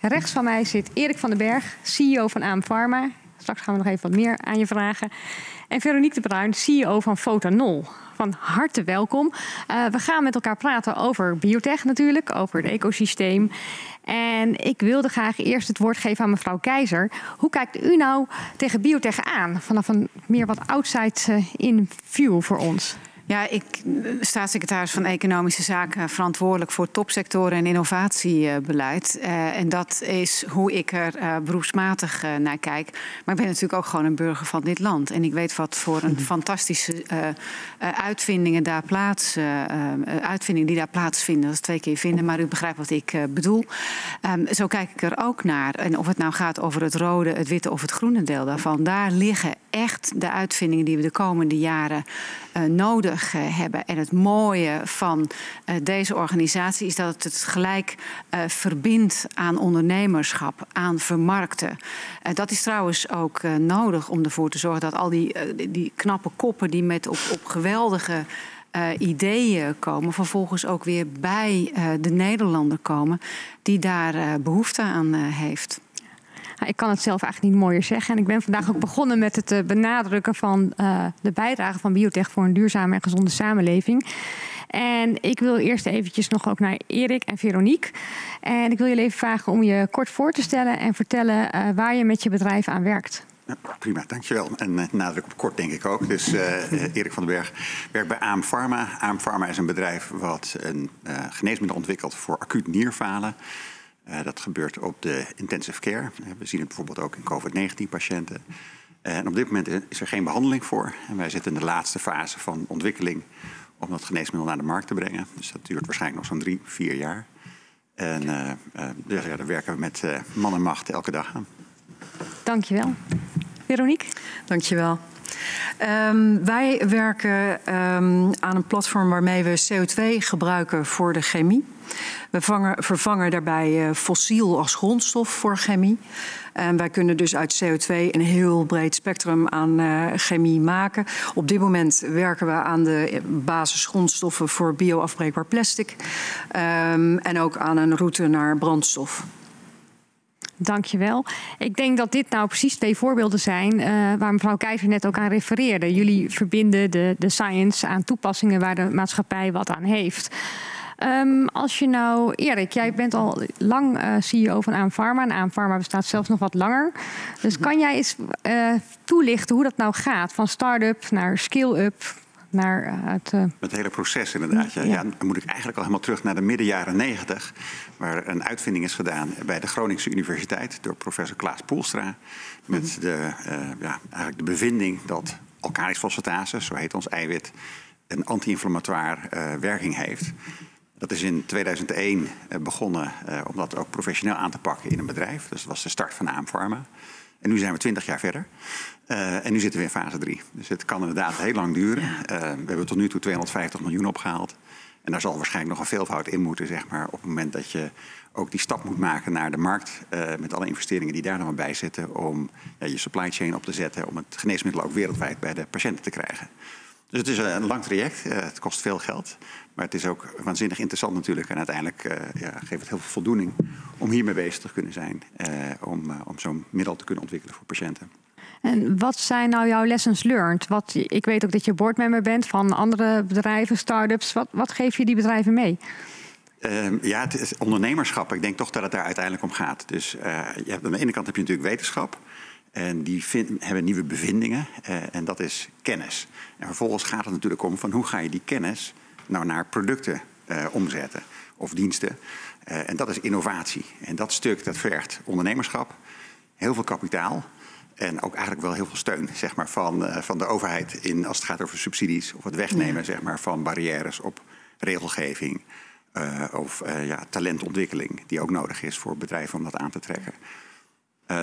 [SPEAKER 1] Rechts van mij zit Erik van den Berg, CEO van AM Pharma. Straks gaan we nog even wat meer aan je vragen. En Veronique de Bruin, CEO van Fotanol. Van harte welkom. Uh, we gaan met elkaar praten over biotech natuurlijk, over het ecosysteem. En ik wilde graag eerst het woord geven aan mevrouw Keizer. Hoe kijkt u nou tegen biotech aan? Vanaf een meer wat outside-in view voor ons.
[SPEAKER 6] Ja, ik, staatssecretaris van Economische Zaken, verantwoordelijk voor topsectoren en innovatiebeleid. Uh, en dat is hoe ik er uh, beroepsmatig uh, naar kijk. Maar ik ben natuurlijk ook gewoon een burger van dit land. En ik weet wat voor een fantastische uitvindingen daar plaats, uitvindingen die daar plaatsvinden. Dat is twee keer vinden, maar u begrijpt wat ik bedoel. Um, zo kijk ik er ook naar. En of het nou gaat over het rode, het witte of het groene deel daarvan. Daar liggen echt de uitvindingen die we de komende jaren nodig eh, hebben. En het mooie van uh, deze organisatie is dat het het gelijk verbindt aan ondernemerschap, aan vermarkten. dat is trouwens ook nodig om ervoor te zorgen dat al die, die knappe koppen die met op, op geweldige ideeën komen, vervolgens ook weer bij de Nederlander komen die daar behoefte aan heeft.
[SPEAKER 1] Ik kan het zelf eigenlijk niet mooier zeggen. En ik ben vandaag ook begonnen met het eh, benadrukken van uh, de bijdrage van biotech voor een duurzame en gezonde samenleving. En ik wil eerst eventjes nog ook naar Erik en Veronique. En ik wil jullie even vragen om je kort voor te stellen en vertellen uh, waar je met je bedrijf aan werkt.
[SPEAKER 7] Prima, dankjewel. En nadruk op kort denk ik ook. Dus uh, Erik van den Berg werkt bij AM Pharma. Pharma is een bedrijf wat een geneesmiddel ontwikkelt voor acuut nierfalen. Uh, dat gebeurt op de intensive care. Uh, we zien het bijvoorbeeld ook in COVID-19-patiënten. En op dit moment is er geen behandeling voor. En wij zitten in de laatste fase van ontwikkeling om dat geneesmiddel naar de markt te brengen. Dus dat duurt waarschijnlijk nog zo'n drie, vier jaar. En uh, dus, ja, daar werken we met man en macht elke dag aan.
[SPEAKER 1] Dankjewel. Veronique?
[SPEAKER 8] Dankjewel. Um, wij werken um, aan een platform waarmee we CO2 gebruiken voor de chemie. We vangen, vervangen daarbij fossiel als grondstof voor chemie. En wij kunnen dus uit CO2 een heel breed spectrum aan chemie maken. Op dit moment werken we aan de basisgrondstoffen voor bioafbreekbaar plastic. Um, en ook aan een route naar brandstof.
[SPEAKER 1] Dankjewel. Ik denk dat dit nou precies twee voorbeelden zijn uh, waar mevrouw Keizer net ook aan refereerde. Jullie verbinden de, de science aan toepassingen waar de maatschappij wat aan heeft. Um, als je nou, Erik, jij bent al lang uh, CEO van Aanpharma. En Aanpharma bestaat zelfs nog wat langer. Dus kan jij eens uh, toelichten hoe dat nou gaat? Van start-up naar scale-up, naar het... Uh...
[SPEAKER 7] Het hele proces inderdaad. Ja. Ja. dan moet ik eigenlijk al helemaal terug naar de midden jaren negentig. Waar een uitvinding is gedaan bij de Groningse Universiteit door professor Klaas Poelstra. Met mhm. de, uh, ja, eigenlijk de bevinding dat alkalisch fosfatase, zo heet ons eiwit, een anti-inflammatoire werking heeft. Dat is in 2001 begonnen om dat ook professioneel aan te pakken in een bedrijf. Dus dat was de start van Aampharma. En nu zijn we twintig jaar verder. Uh, en nu zitten we in fase 3. Dus het kan inderdaad heel lang duren. Uh, we hebben tot nu toe 250 miljoen opgehaald. En daar zal waarschijnlijk nog een veelvoud in moeten, zeg maar, op het moment dat je ook die stap moet maken naar de markt. Uh, met alle investeringen die daar nog bij zitten. Om ja, je supply chain op te zetten. Om het geneesmiddel ook wereldwijd bij de patiënten te krijgen. Dus het is een lang traject. het kost veel geld. Maar het is ook waanzinnig interessant natuurlijk. En uiteindelijk uh, ja, geeft het heel veel voldoening om hiermee bezig te kunnen zijn. Om, om zo'n middel te kunnen ontwikkelen voor patiënten.
[SPEAKER 1] En wat zijn nou jouw lessons learned? Wat, ik weet ook dat je boardmember bent van andere bedrijven, start-ups. Wat, wat geef je die bedrijven mee?
[SPEAKER 7] Uh, ja, het is ondernemerschap. Ik denk toch dat het daar uiteindelijk om gaat. Dus uh, je hebt, aan de ene kant heb je natuurlijk wetenschap. En die hebben nieuwe bevindingen. Uh, en dat is kennis. En vervolgens gaat het natuurlijk om van hoe ga je die kennis nou naar producten omzetten of diensten. en dat is innovatie. En dat stuk dat vergt ondernemerschap, heel veel kapitaal. En ook eigenlijk wel heel veel steun zeg maar, van, uh, van de overheid in, als het gaat over subsidies of het wegnemen ja. zeg maar, van barrières op regelgeving. Uh, of uh, ja, talentontwikkeling, die ook nodig is voor bedrijven om dat aan te trekken.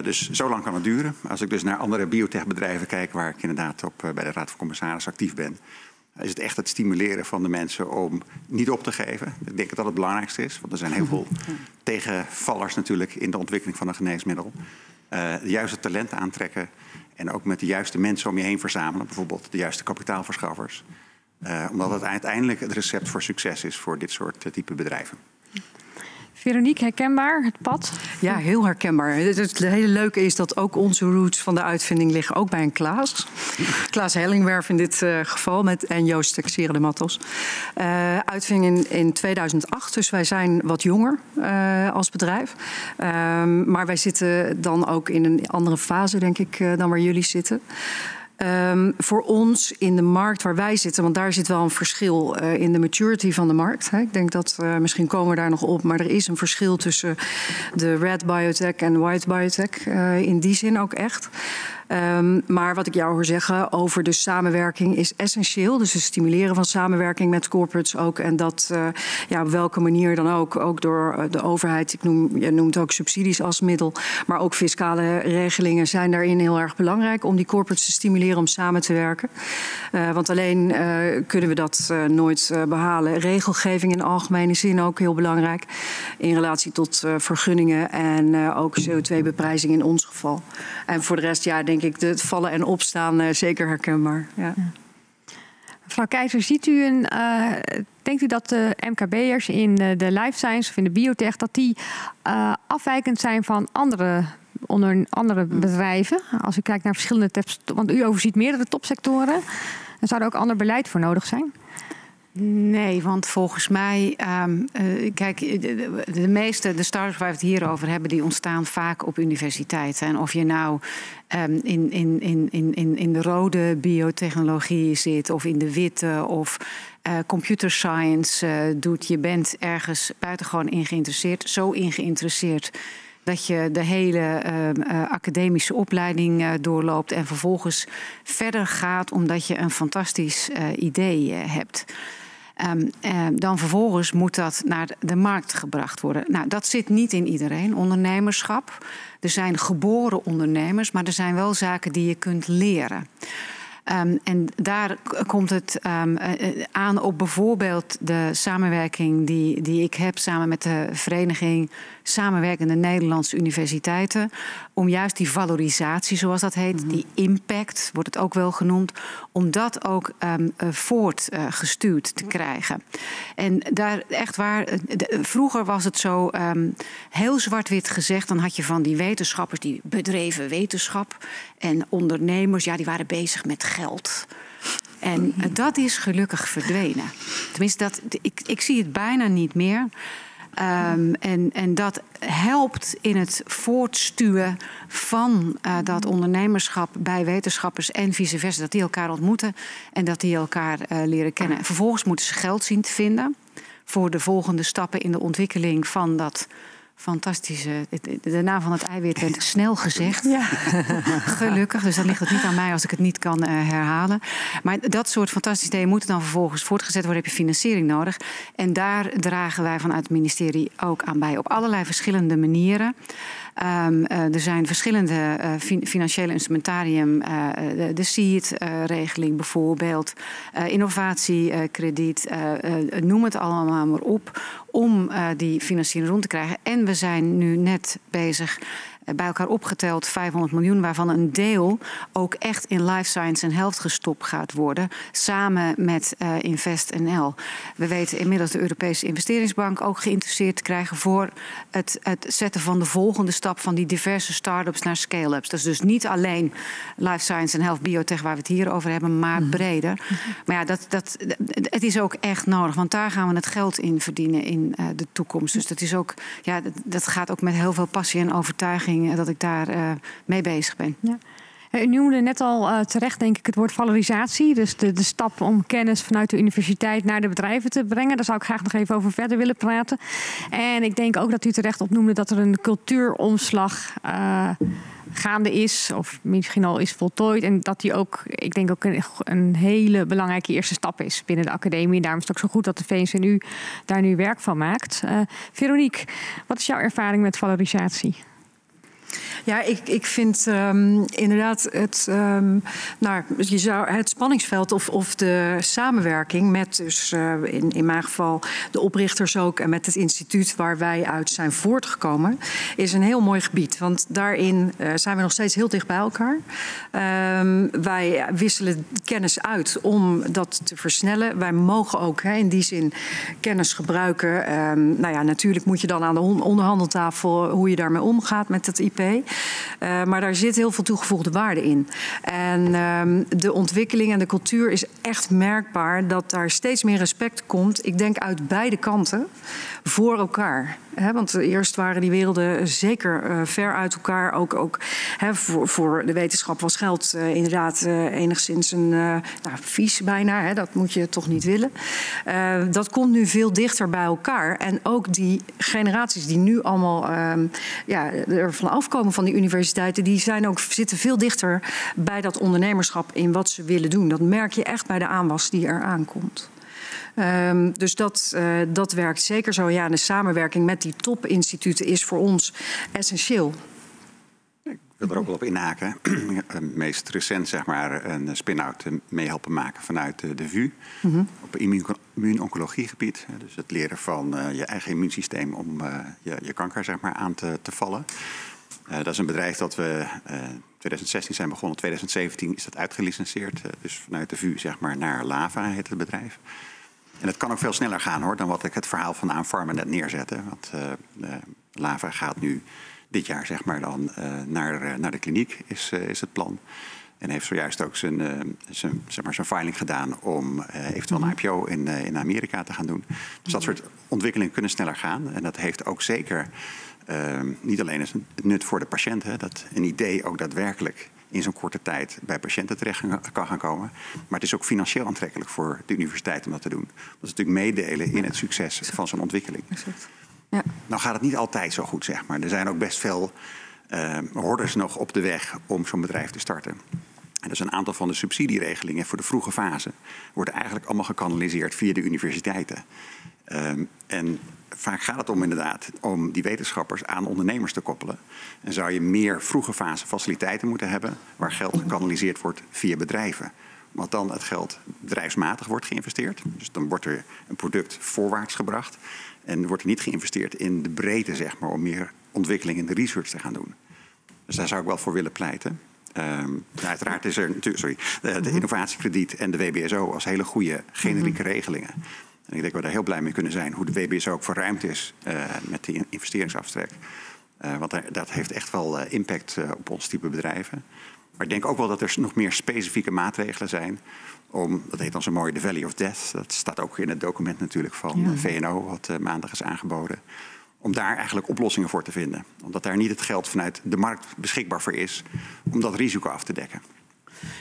[SPEAKER 7] dus zo lang kan het duren. Als ik dus naar andere biotechbedrijven kijk, waar ik inderdaad op, bij de Raad van Commissarissen actief ben, is het echt het stimuleren van de mensen om niet op te geven. Ik denk dat dat het belangrijkste is, want er zijn heel veel tegenvallers natuurlijk in de ontwikkeling van een geneesmiddel de juiste talenten aantrekken. En ook met de juiste mensen om je heen verzamelen. Bijvoorbeeld de juiste kapitaalverschaffers. Uh, omdat het uiteindelijk het recept voor succes is voor dit soort uh, type bedrijven.
[SPEAKER 1] Veronique, herkenbaar, het pad?
[SPEAKER 8] Ja, heel herkenbaar. Het hele leuke is dat ook onze roots van de uitvinding liggen ook bij een Klaas. Klaas Hellingwerf in dit uh, geval met, en Joost Texere de Matos. Uh, uitvinding in, in 2008, dus wij zijn wat jonger uh, als bedrijf. Um, maar wij zitten dan ook in een andere fase, denk ik, dan waar jullie zitten. Um, voor ons in de markt waar wij zitten, want daar zit wel een verschil uh, in de maturity van de markt. Hè. Ik denk dat uh, misschien komen we daar nog op, maar er is een verschil tussen de red biotech en white biotech. Uh, in die zin ook echt. Um, maar wat ik jou hoor zeggen over de samenwerking is essentieel. Dus het stimuleren van samenwerking met corporates ook. En dat uh, ja, op welke manier dan ook, ook door de overheid. Ik noem, je noemt ook subsidies als middel. Maar ook fiscale regelingen zijn daarin heel erg belangrijk om die corporates te stimuleren om samen te werken. Uh, want alleen uh, kunnen we dat nooit behalen. Regelgeving in algemene zin ook heel belangrijk. In relatie tot vergunningen en ook CO2-beprijzing in ons geval. En voor de rest, ja, denk het vallen en opstaan uh, zeker herkenbaar. Ja.
[SPEAKER 1] Mevrouw Keizer, ziet u een, uh, denkt u dat de MKB'ers in de, de life science of in de biotech, dat die uh, afwijkend zijn van andere, onder, andere mm. bedrijven? Als u kijkt naar verschillende, want u overziet meerdere topsectoren, dan zou er ook ander beleid voor nodig zijn?
[SPEAKER 6] Nee, want volgens mij, um, uh, kijk, de, meeste, de startups waar we het hier over hebben, die ontstaan vaak op universiteiten. En of je nou um, in, in, in, in, in de rode biotechnologie zit, of in de witte, of uh, computer science uh, doet, je bent ergens buitengewoon in geïnteresseerd, zo in geïnteresseerd dat je de hele uh, academische opleiding doorloopt en vervolgens verder gaat omdat je een fantastisch idee hebt. Um, dan vervolgens moet dat naar de markt gebracht worden. Nou, dat zit niet in iedereen, ondernemerschap. Er zijn geboren ondernemers, maar er zijn wel zaken die je kunt leren. Um, en daar komt het um, aan op bijvoorbeeld de samenwerking die, die ik heb samen met de vereniging Samenwerkende Nederlandse Universiteiten. Om juist die valorisatie, zoals dat heet, mhm. die impact, wordt het ook wel genoemd, om dat ook um, voortgestuurd uh, te krijgen. En daar echt waar, de, vroeger was het zo heel zwart-wit gezegd, dan had je van die wetenschappers die bedreven wetenschap en ondernemers, ja, die waren bezig met geld. En dat is gelukkig verdwenen. Tenminste, dat, ik, ik zie het bijna niet meer. Um, en, en dat helpt in het voortstuwen van uh, dat ondernemerschap bij wetenschappers en vice versa. Dat die elkaar ontmoeten en dat die elkaar uh, leren kennen. Vervolgens moeten ze geld zien te vinden voor de volgende stappen in de ontwikkeling van dat fantastische. De naam van het eiwit werd snel gezegd. Ja. Gelukkig, dus dan ligt het niet aan mij als ik het niet kan uh, herhalen. Maar dat soort fantastische ideeën moeten dan vervolgens voortgezet worden. Heb je financiering nodig. En daar dragen wij vanuit het ministerie ook aan bij. Op allerlei verschillende manieren. Um, uh, er zijn verschillende uh, financiële instrumentarium, uh, de, de SEED-regeling bijvoorbeeld, innovatiekrediet, noem het allemaal maar op, om die financiering rond te krijgen. En we zijn nu net bezig eh, bij elkaar opgeteld 500 miljoen, waarvan een deel ook echt in life science en health gestopt gaat worden, samen met uh, InvestNL. We weten inmiddels de Europese investeringsbank ook geïnteresseerd te krijgen voor het, het zetten van de volgende stap van die diverse start-ups naar scale-ups. Dat is dus niet alleen life science en health biotech waar we het hier over hebben, maar mhm. breder. Maar ja, dat, dat, het is ook echt nodig, want daar gaan we het geld in verdienen in uh, de toekomst. Dus dat is ook, ja, dat, dat gaat ook met heel veel passie en overtuiging dat ik daar uh, mee bezig ben. Ja.
[SPEAKER 1] U noemde net al uh, terecht, denk ik, het woord valorisatie. Dus de, de stap om kennis vanuit de universiteit naar de bedrijven te brengen. Daar zou ik graag nog even over verder willen praten. En ik denk ook dat u terecht opnoemde dat er een cultuuromslag uh, gaande is. Of misschien al is voltooid. En dat die ook, ik denk ook een, een hele belangrijke eerste stap is binnen de academie. Daarom is het ook zo goed dat de VNCNU daar nu werk van maakt. Uh, Veronique, wat is jouw ervaring met valorisatie?
[SPEAKER 8] Ja, ik, ik vind um, inderdaad het, um, nou, je zou, het spanningsveld of, of de samenwerking met dus uh, in, in mijn geval de oprichters ook en met het instituut waar wij uit zijn voortgekomen, is een heel mooi gebied. Want daarin uh, zijn we nog steeds heel dicht bij elkaar. Um, wij wisselen kennis uit om dat te versnellen. Wij mogen ook in die zin kennis gebruiken. nou ja, natuurlijk moet je dan aan de onderhandeltafel hoe je daarmee omgaat met het IP. Uh, maar daar zit heel veel toegevoegde waarde in. En um, de ontwikkeling en de cultuur is echt merkbaar dat daar steeds meer respect komt. Ik denk uit beide kanten voor elkaar. Want eerst waren die werelden zeker uh, ver uit elkaar. Ook, ook voor, voor, de wetenschap was geld uh, inderdaad enigszins een nou, vies bijna. Dat moet je toch niet willen. dat komt nu veel dichter bij elkaar. En ook die generaties die nu allemaal ehm, ja, er van afkomen van die universiteiten... die zijn ook, zitten veel dichter bij dat ondernemerschap in wat ze willen doen. Dat merk je echt bij de aanwas die er aankomt. Um, dus dat, uh, dat werkt zeker zo. Ja, de samenwerking met die topinstituten is voor ons essentieel.
[SPEAKER 7] Ik wil er ook wel op inhaken. Meest recent zeg maar een spin-out mee helpen maken vanuit de, VU. Mm -hmm. Op immuunonchologiegebied. Dus het leren van uh, je eigen immuunsysteem om uh, je, je, kanker zeg maar, aan te, te vallen. Uh, dat is een bedrijf dat we uh, 2016 zijn begonnen. 2017 is dat uitgelicenseerd. Dus vanuit de VU zeg maar, naar Lava heet het bedrijf. En het kan ook veel sneller gaan hoor, dan wat ik het verhaal van Aanfarma net neerzette. Want uh, Lava gaat nu dit jaar zeg maar dan uh, naar, naar de kliniek, is, is het plan. En heeft zojuist ook zijn, zijn, zeg maar zijn filing gedaan om eventueel een IPO in, in Amerika te gaan doen. Dus dat soort ontwikkelingen kunnen sneller gaan. En dat heeft ook zeker niet alleen het nut voor de patiënt, hè, dat een idee ook daadwerkelijk in zo'n korte tijd bij patiënten terecht kan gaan komen. Maar het is ook financieel aantrekkelijk voor de universiteit om dat te doen. Dat is natuurlijk meedelen in het succes van zo'n ontwikkeling. Ja. Nou gaat het niet altijd zo goed, zeg maar. Er zijn ook best veel uh, hordes nog op de weg om zo'n bedrijf te starten. En dus een aantal van de subsidieregelingen voor de vroege fase worden eigenlijk allemaal gekanaliseerd via de universiteiten. Um, en vaak gaat het om inderdaad om die wetenschappers aan ondernemers te koppelen. En zou je meer vroege fase faciliteiten moeten hebben waar geld gekanaliseerd wordt via bedrijven. Want dan het geld bedrijfsmatig wordt geïnvesteerd. Dus dan wordt er een product voorwaarts gebracht. En wordt er niet geïnvesteerd in de breedte, zeg maar, om meer ontwikkeling in de research te gaan doen. Dus daar zou ik wel voor willen pleiten. Um, uiteraard is er natuurlijk, sorry, de, de, innovatiekrediet en de WBSO als hele goede generieke mhm. regelingen. En ik denk dat we daar heel blij mee kunnen zijn hoe de WBSO ook verruimd is uh, met die investeringsaftrek. Uh, want dat heeft echt wel uh, impact op ons type bedrijven. Maar ik denk ook wel dat er nog meer specifieke maatregelen zijn. Om, dat heet dan zo mooi de Valley of Death. Dat staat ook in het document natuurlijk van ja. VNO, wat maandag is aangeboden om daar eigenlijk oplossingen voor te vinden. Omdat daar niet het geld vanuit de markt beschikbaar voor is om dat risico af te dekken.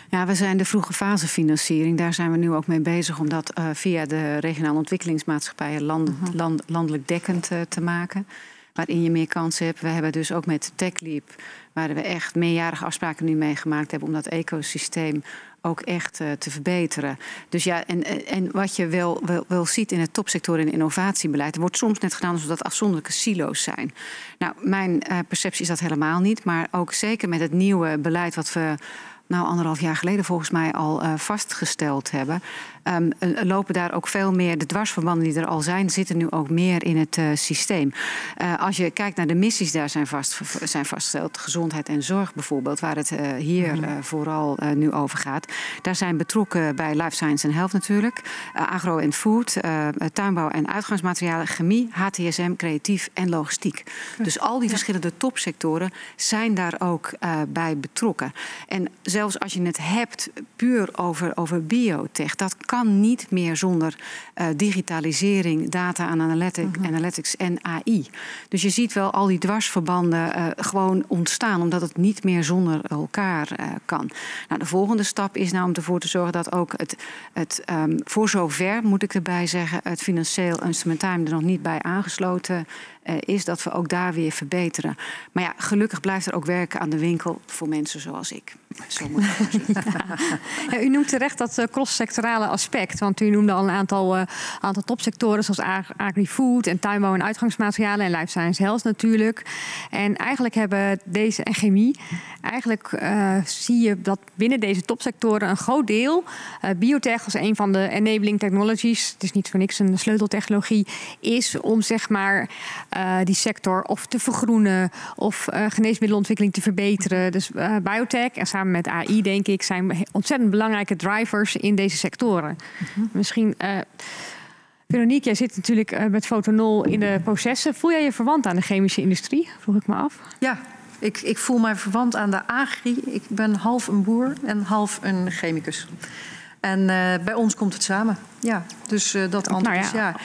[SPEAKER 6] Ja, we zijn de vroege fase financiering. Daar zijn we nu ook mee bezig om dat uh, via de regionale ontwikkelingsmaatschappijen land, mhm. land, landelijk dekkend uh, te maken. Waarin je meer kansen hebt. We hebben dus ook met TechLeap, waar we echt meerjarige afspraken nu mee gemaakt hebben om dat ecosysteem ook echt uh, te verbeteren. Dus ja, en, en wat je wel, wel, wel ziet in het topsector en innovatiebeleid, er wordt soms net gedaan alsof dat afzonderlijke silo's zijn. Nou, mijn uh, perceptie is dat helemaal niet, maar ook zeker met het nieuwe beleid wat we nou anderhalf jaar geleden volgens mij al uh, vastgesteld hebben. Um, lopen daar ook veel meer, de dwarsverbanden die er al zijn, zitten nu ook meer in het uh, systeem. Uh, als je kijkt naar de missies daar zijn, vast, zijn vastgesteld, gezondheid en zorg bijvoorbeeld, waar het hier mhm. vooral nu over gaat. Daar zijn betrokken bij life science en health natuurlijk, agro en food, tuinbouw en uitgangsmaterialen, chemie, HTSM, creatief en logistiek. Dus al die verschillende topsectoren zijn daar ook bij betrokken. En zelfs als je het hebt puur over, over biotech, dat kan niet meer zonder uh, digitalisering, data en analytic, mm -hmm. analytics en AI. Dus je ziet wel al die dwarsverbanden uh, gewoon ontstaan, omdat het niet meer zonder elkaar uh, kan. Nou, de volgende stap is nou om ervoor te zorgen dat ook het, het um, voor zover, moet ik erbij zeggen, het financieel instrumentarium er nog niet bij aangesloten uh, is dat we ook daar weer verbeteren. Maar ja, gelukkig blijft er ook werken aan de winkel voor mensen zoals ik. Zo moet ik
[SPEAKER 1] u noemt terecht dat uh, cross-sectorale aspect. Want u noemde al een aantal, uh, aantal topsectoren zoals agri-food en tuinbouw en uitgangsmaterialen en life science health natuurlijk. En eigenlijk hebben deze en chemie, eigenlijk zie je dat binnen deze topsectoren een groot deel, biotech als een van de enabling technologies, het is niet voor niks een sleuteltechnologie, is om zeg maar uh, die sector of te vergroenen of uh, geneesmiddelenontwikkeling te verbeteren. Dus uh, biotech en samen met AI, denk ik, zijn ontzettend belangrijke drivers in deze sectoren. -hmm. Misschien. Veronique, jij zit natuurlijk met Fotonol in de processen. Voel jij je verwant aan de chemische industrie? Vroeg ik me af.
[SPEAKER 8] Ja, ik, ik voel mij verwant aan de agri. Ik ben half een boer en half een chemicus. En uh, bij ons komt het samen. Ja, dus uh, dat antwoord nou ja.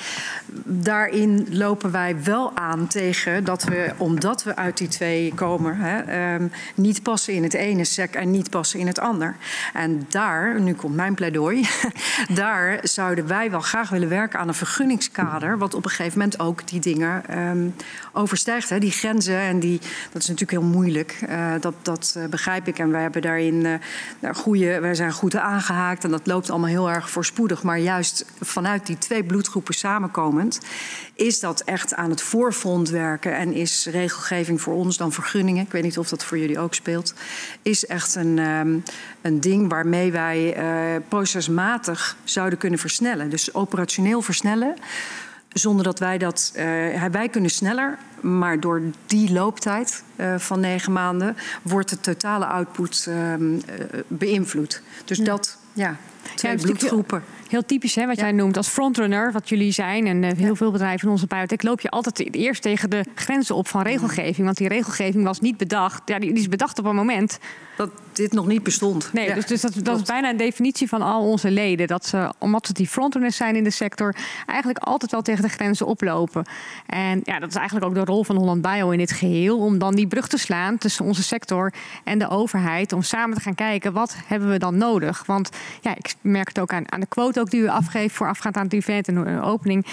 [SPEAKER 8] Daarin lopen wij wel aan tegen dat we, omdat we uit die twee komen, hè, um, niet passen in het ene sec en niet passen in het ander. En daar, nu komt mijn pleidooi, daar zouden wij wel graag willen werken aan een vergunningskader, wat op een gegeven moment ook die dingen um, overstijgt. Hè. Die grenzen, en die, dat is natuurlijk heel moeilijk, uh, dat, dat begrijp ik. En wij hebben daarin goede, wij zijn goed aangehaakt en dat loopt allemaal heel erg voorspoedig. Maar juist vanuit die twee bloedgroepen samenkomend, is dat echt aan het voorfront werken en is regelgeving voor ons dan vergunningen, ik weet niet of dat voor jullie ook speelt, is echt een, um, een ding waarmee wij uh, procesmatig zouden kunnen versnellen. Dus operationeel versnellen zonder dat wij dat. Uh, wij kunnen sneller, maar door die looptijd uh, van negen maanden wordt de totale output uh, beïnvloed. Dus ja. dat, ja, twee ja, bloedgroepen
[SPEAKER 1] heel typisch hè, wat ja. jij noemt als frontrunner, wat jullie zijn. En uh, heel ja. veel bedrijven in onze biotech loop je altijd eerst tegen de grenzen op van regelgeving. Want die regelgeving was niet bedacht. Ja, die, die is bedacht op een moment.
[SPEAKER 8] Dat dit nog niet bestond.
[SPEAKER 1] Nee, ja. dus, dus dat, dat is bijna een definitie van al onze leden. Dat ze, omdat ze die frontrunners zijn in de sector, eigenlijk altijd wel tegen de grenzen oplopen. En ja, dat is eigenlijk ook de rol van Holland Bio in dit geheel. Om dan die brug te slaan tussen onze sector en de overheid. Om samen te gaan kijken, wat hebben we dan nodig? Want ja, ik merk het ook aan, aan de quote ook die u afgeeft voorafgaand aan het event en een opening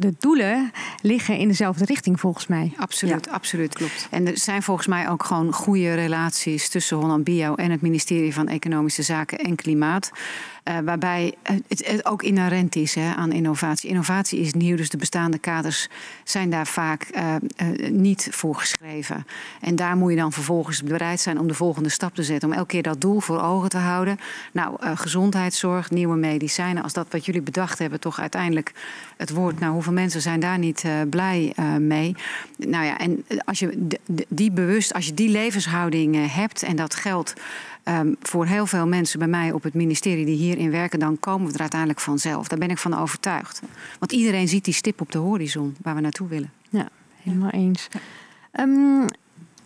[SPEAKER 1] de doelen liggen in dezelfde richting volgens mij.
[SPEAKER 6] Absoluut, absoluut. Klopt. En er zijn volgens mij ook gewoon goede relaties tussen Holland Bio en het ministerie van Economische Zaken en Klimaat. Uh, waarbij het, het, ook inherent is hè, aan innovatie. Innovatie is nieuw, dus de bestaande kaders zijn daar vaak uh, niet voor geschreven. En daar moet je dan vervolgens bereid zijn om de volgende stap te zetten. Om elke keer dat doel voor ogen te houden. Nou, gezondheidszorg, nieuwe medicijnen. Als dat wat jullie bedacht hebben toch uiteindelijk het woord. Nou, hoeveel mensen zijn daar niet blij mee? Nou ja, en als je die bewust, als je die levenshouding hebt en dat geldt um, voor heel veel mensen bij mij op het ministerie die hierin werken, dan komen we er uiteindelijk vanzelf. Daar ben ik van overtuigd. Want iedereen ziet die stip op de horizon waar we naartoe willen.
[SPEAKER 1] Ja, helemaal eens. Um,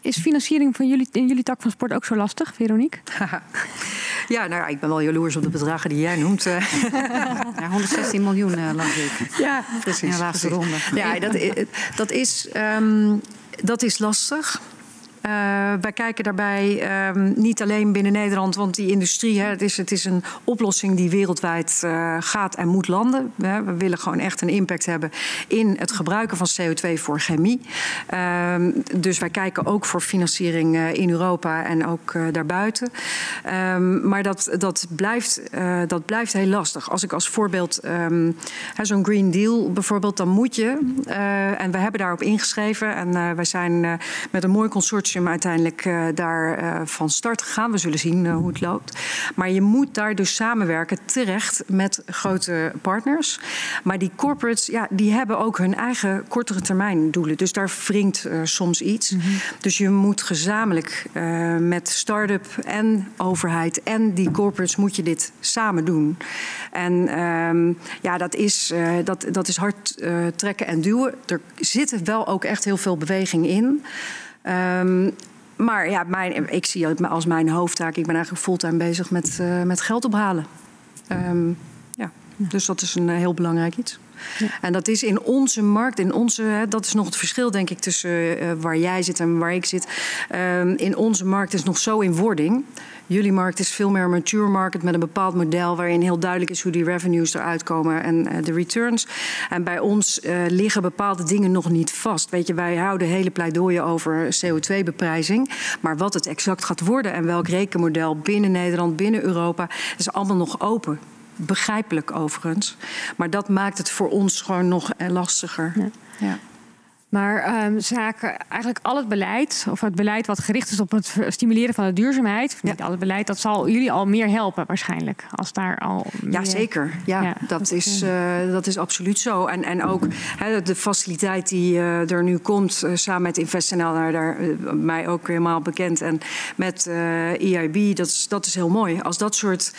[SPEAKER 1] is financiering van jullie, in jullie tak van sport ook zo lastig, Veronique?
[SPEAKER 8] ja, nou ja, ik ben wel jaloers op de bedragen die jij noemt.
[SPEAKER 6] ja, 116 miljoen uh, las ik.
[SPEAKER 8] Ja, precies. In
[SPEAKER 6] de laatste
[SPEAKER 8] precies.
[SPEAKER 6] ronde.
[SPEAKER 8] Ja, dat, dat, is, um, dat is lastig. Uh, wij kijken daarbij um, niet alleen binnen Nederland, want die industrie, hè, het, is, het is een oplossing die wereldwijd uh, gaat en moet landen. We willen gewoon echt een impact hebben in het gebruiken van CO2 voor chemie. Uh, dus wij kijken ook voor financiering uh, in Europa en ook daarbuiten. Ehm, maar dat, dat, blijft, dat blijft heel lastig. Als ik als voorbeeld zo'n Green Deal bijvoorbeeld, dan moet je, en we hebben daarop ingeschreven en wij zijn met een mooi consortium consortium uiteindelijk uh, daar uh, van start gegaan. We zullen zien uh, hoe het loopt. Maar je moet daar dus samenwerken terecht met grote partners. Maar die corporates, ja, die hebben ook hun eigen kortere termijn doelen. Dus daar wringt soms iets. Mm -hmm. Dus je moet gezamenlijk met start-up en overheid en die corporates moet je dit samen doen. En um, ja, dat is, dat, dat is hard trekken en duwen. Er zit wel ook echt heel veel beweging in. Um, maar ja, mijn, ik zie het als mijn hoofdtaak. Ik ben eigenlijk fulltime bezig met, uh, met geld ophalen. Um, ja. Dus dat is een uh, heel belangrijk iets. Ja. En dat is in onze markt, in onze, dat is nog het verschil denk ik tussen uh, waar jij zit en waar ik zit. Um, in onze markt is nog zo in wording. Jullie markt is veel meer een mature market met een bepaald model waarin heel duidelijk is hoe die revenues eruit komen en uh, de returns. En bij ons liggen bepaalde dingen nog niet vast. Weet je, wij houden hele pleidooien over CO2-beprijzing. Maar wat het exact gaat worden en welk rekenmodel binnen Nederland, binnen Europa, is allemaal nog open. Begrijpelijk overigens. Maar dat maakt het voor ons gewoon nog lastiger. Ja. ja.
[SPEAKER 1] Maar um, zaken, eigenlijk al het beleid, of het beleid wat gericht is op het stimuleren van de duurzaamheid, ja. niet al het beleid, dat zal jullie al meer helpen waarschijnlijk. Als daar al. Meer...
[SPEAKER 8] Ja, zeker. Ja, ja dat, dat, is, uh, dat is absoluut zo. En, en ook he, de faciliteit die uh, er nu komt, uh, samen met InvestNL, daar, daar mij ook helemaal bekend. En met EIB, dat is, dat is heel mooi. Als dat soort.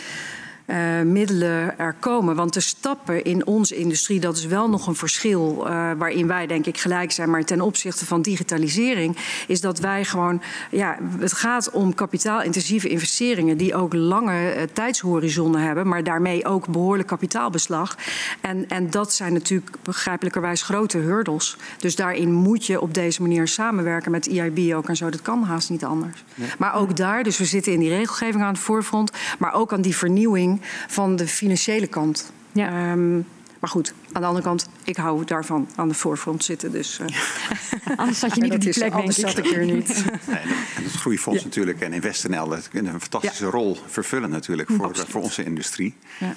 [SPEAKER 8] Uh, middelen er komen. Want de stappen in onze industrie, dat is wel nog een verschil uh, waarin wij denk ik gelijk zijn. Maar ten opzichte van digitalisering is dat wij gewoon, ja, het gaat om kapitaalintensieve investeringen die ook lange uh, tijdshorizonnen hebben, maar daarmee ook behoorlijk kapitaalbeslag. En, en dat zijn natuurlijk begrijpelijkerwijs grote hurdles. Dus daarin moet je op deze manier samenwerken met EIB ook en zo. Dat kan haast niet anders. Maar ook daar, dus we zitten in die regelgeving aan het voorfront, maar ook aan die vernieuwing van de financiële kant. Ja. Um, maar goed, aan de andere kant, ik hou daarvan aan de voorfront zitten. Dus, uh...
[SPEAKER 1] anders zat je niet op die plek,
[SPEAKER 8] Anders zat ik hier niet.
[SPEAKER 7] Nee, het Groeifonds ja. natuurlijk en InvestNL dat een fantastische ja. rol vervullen natuurlijk voor, voor onze industrie. Ja.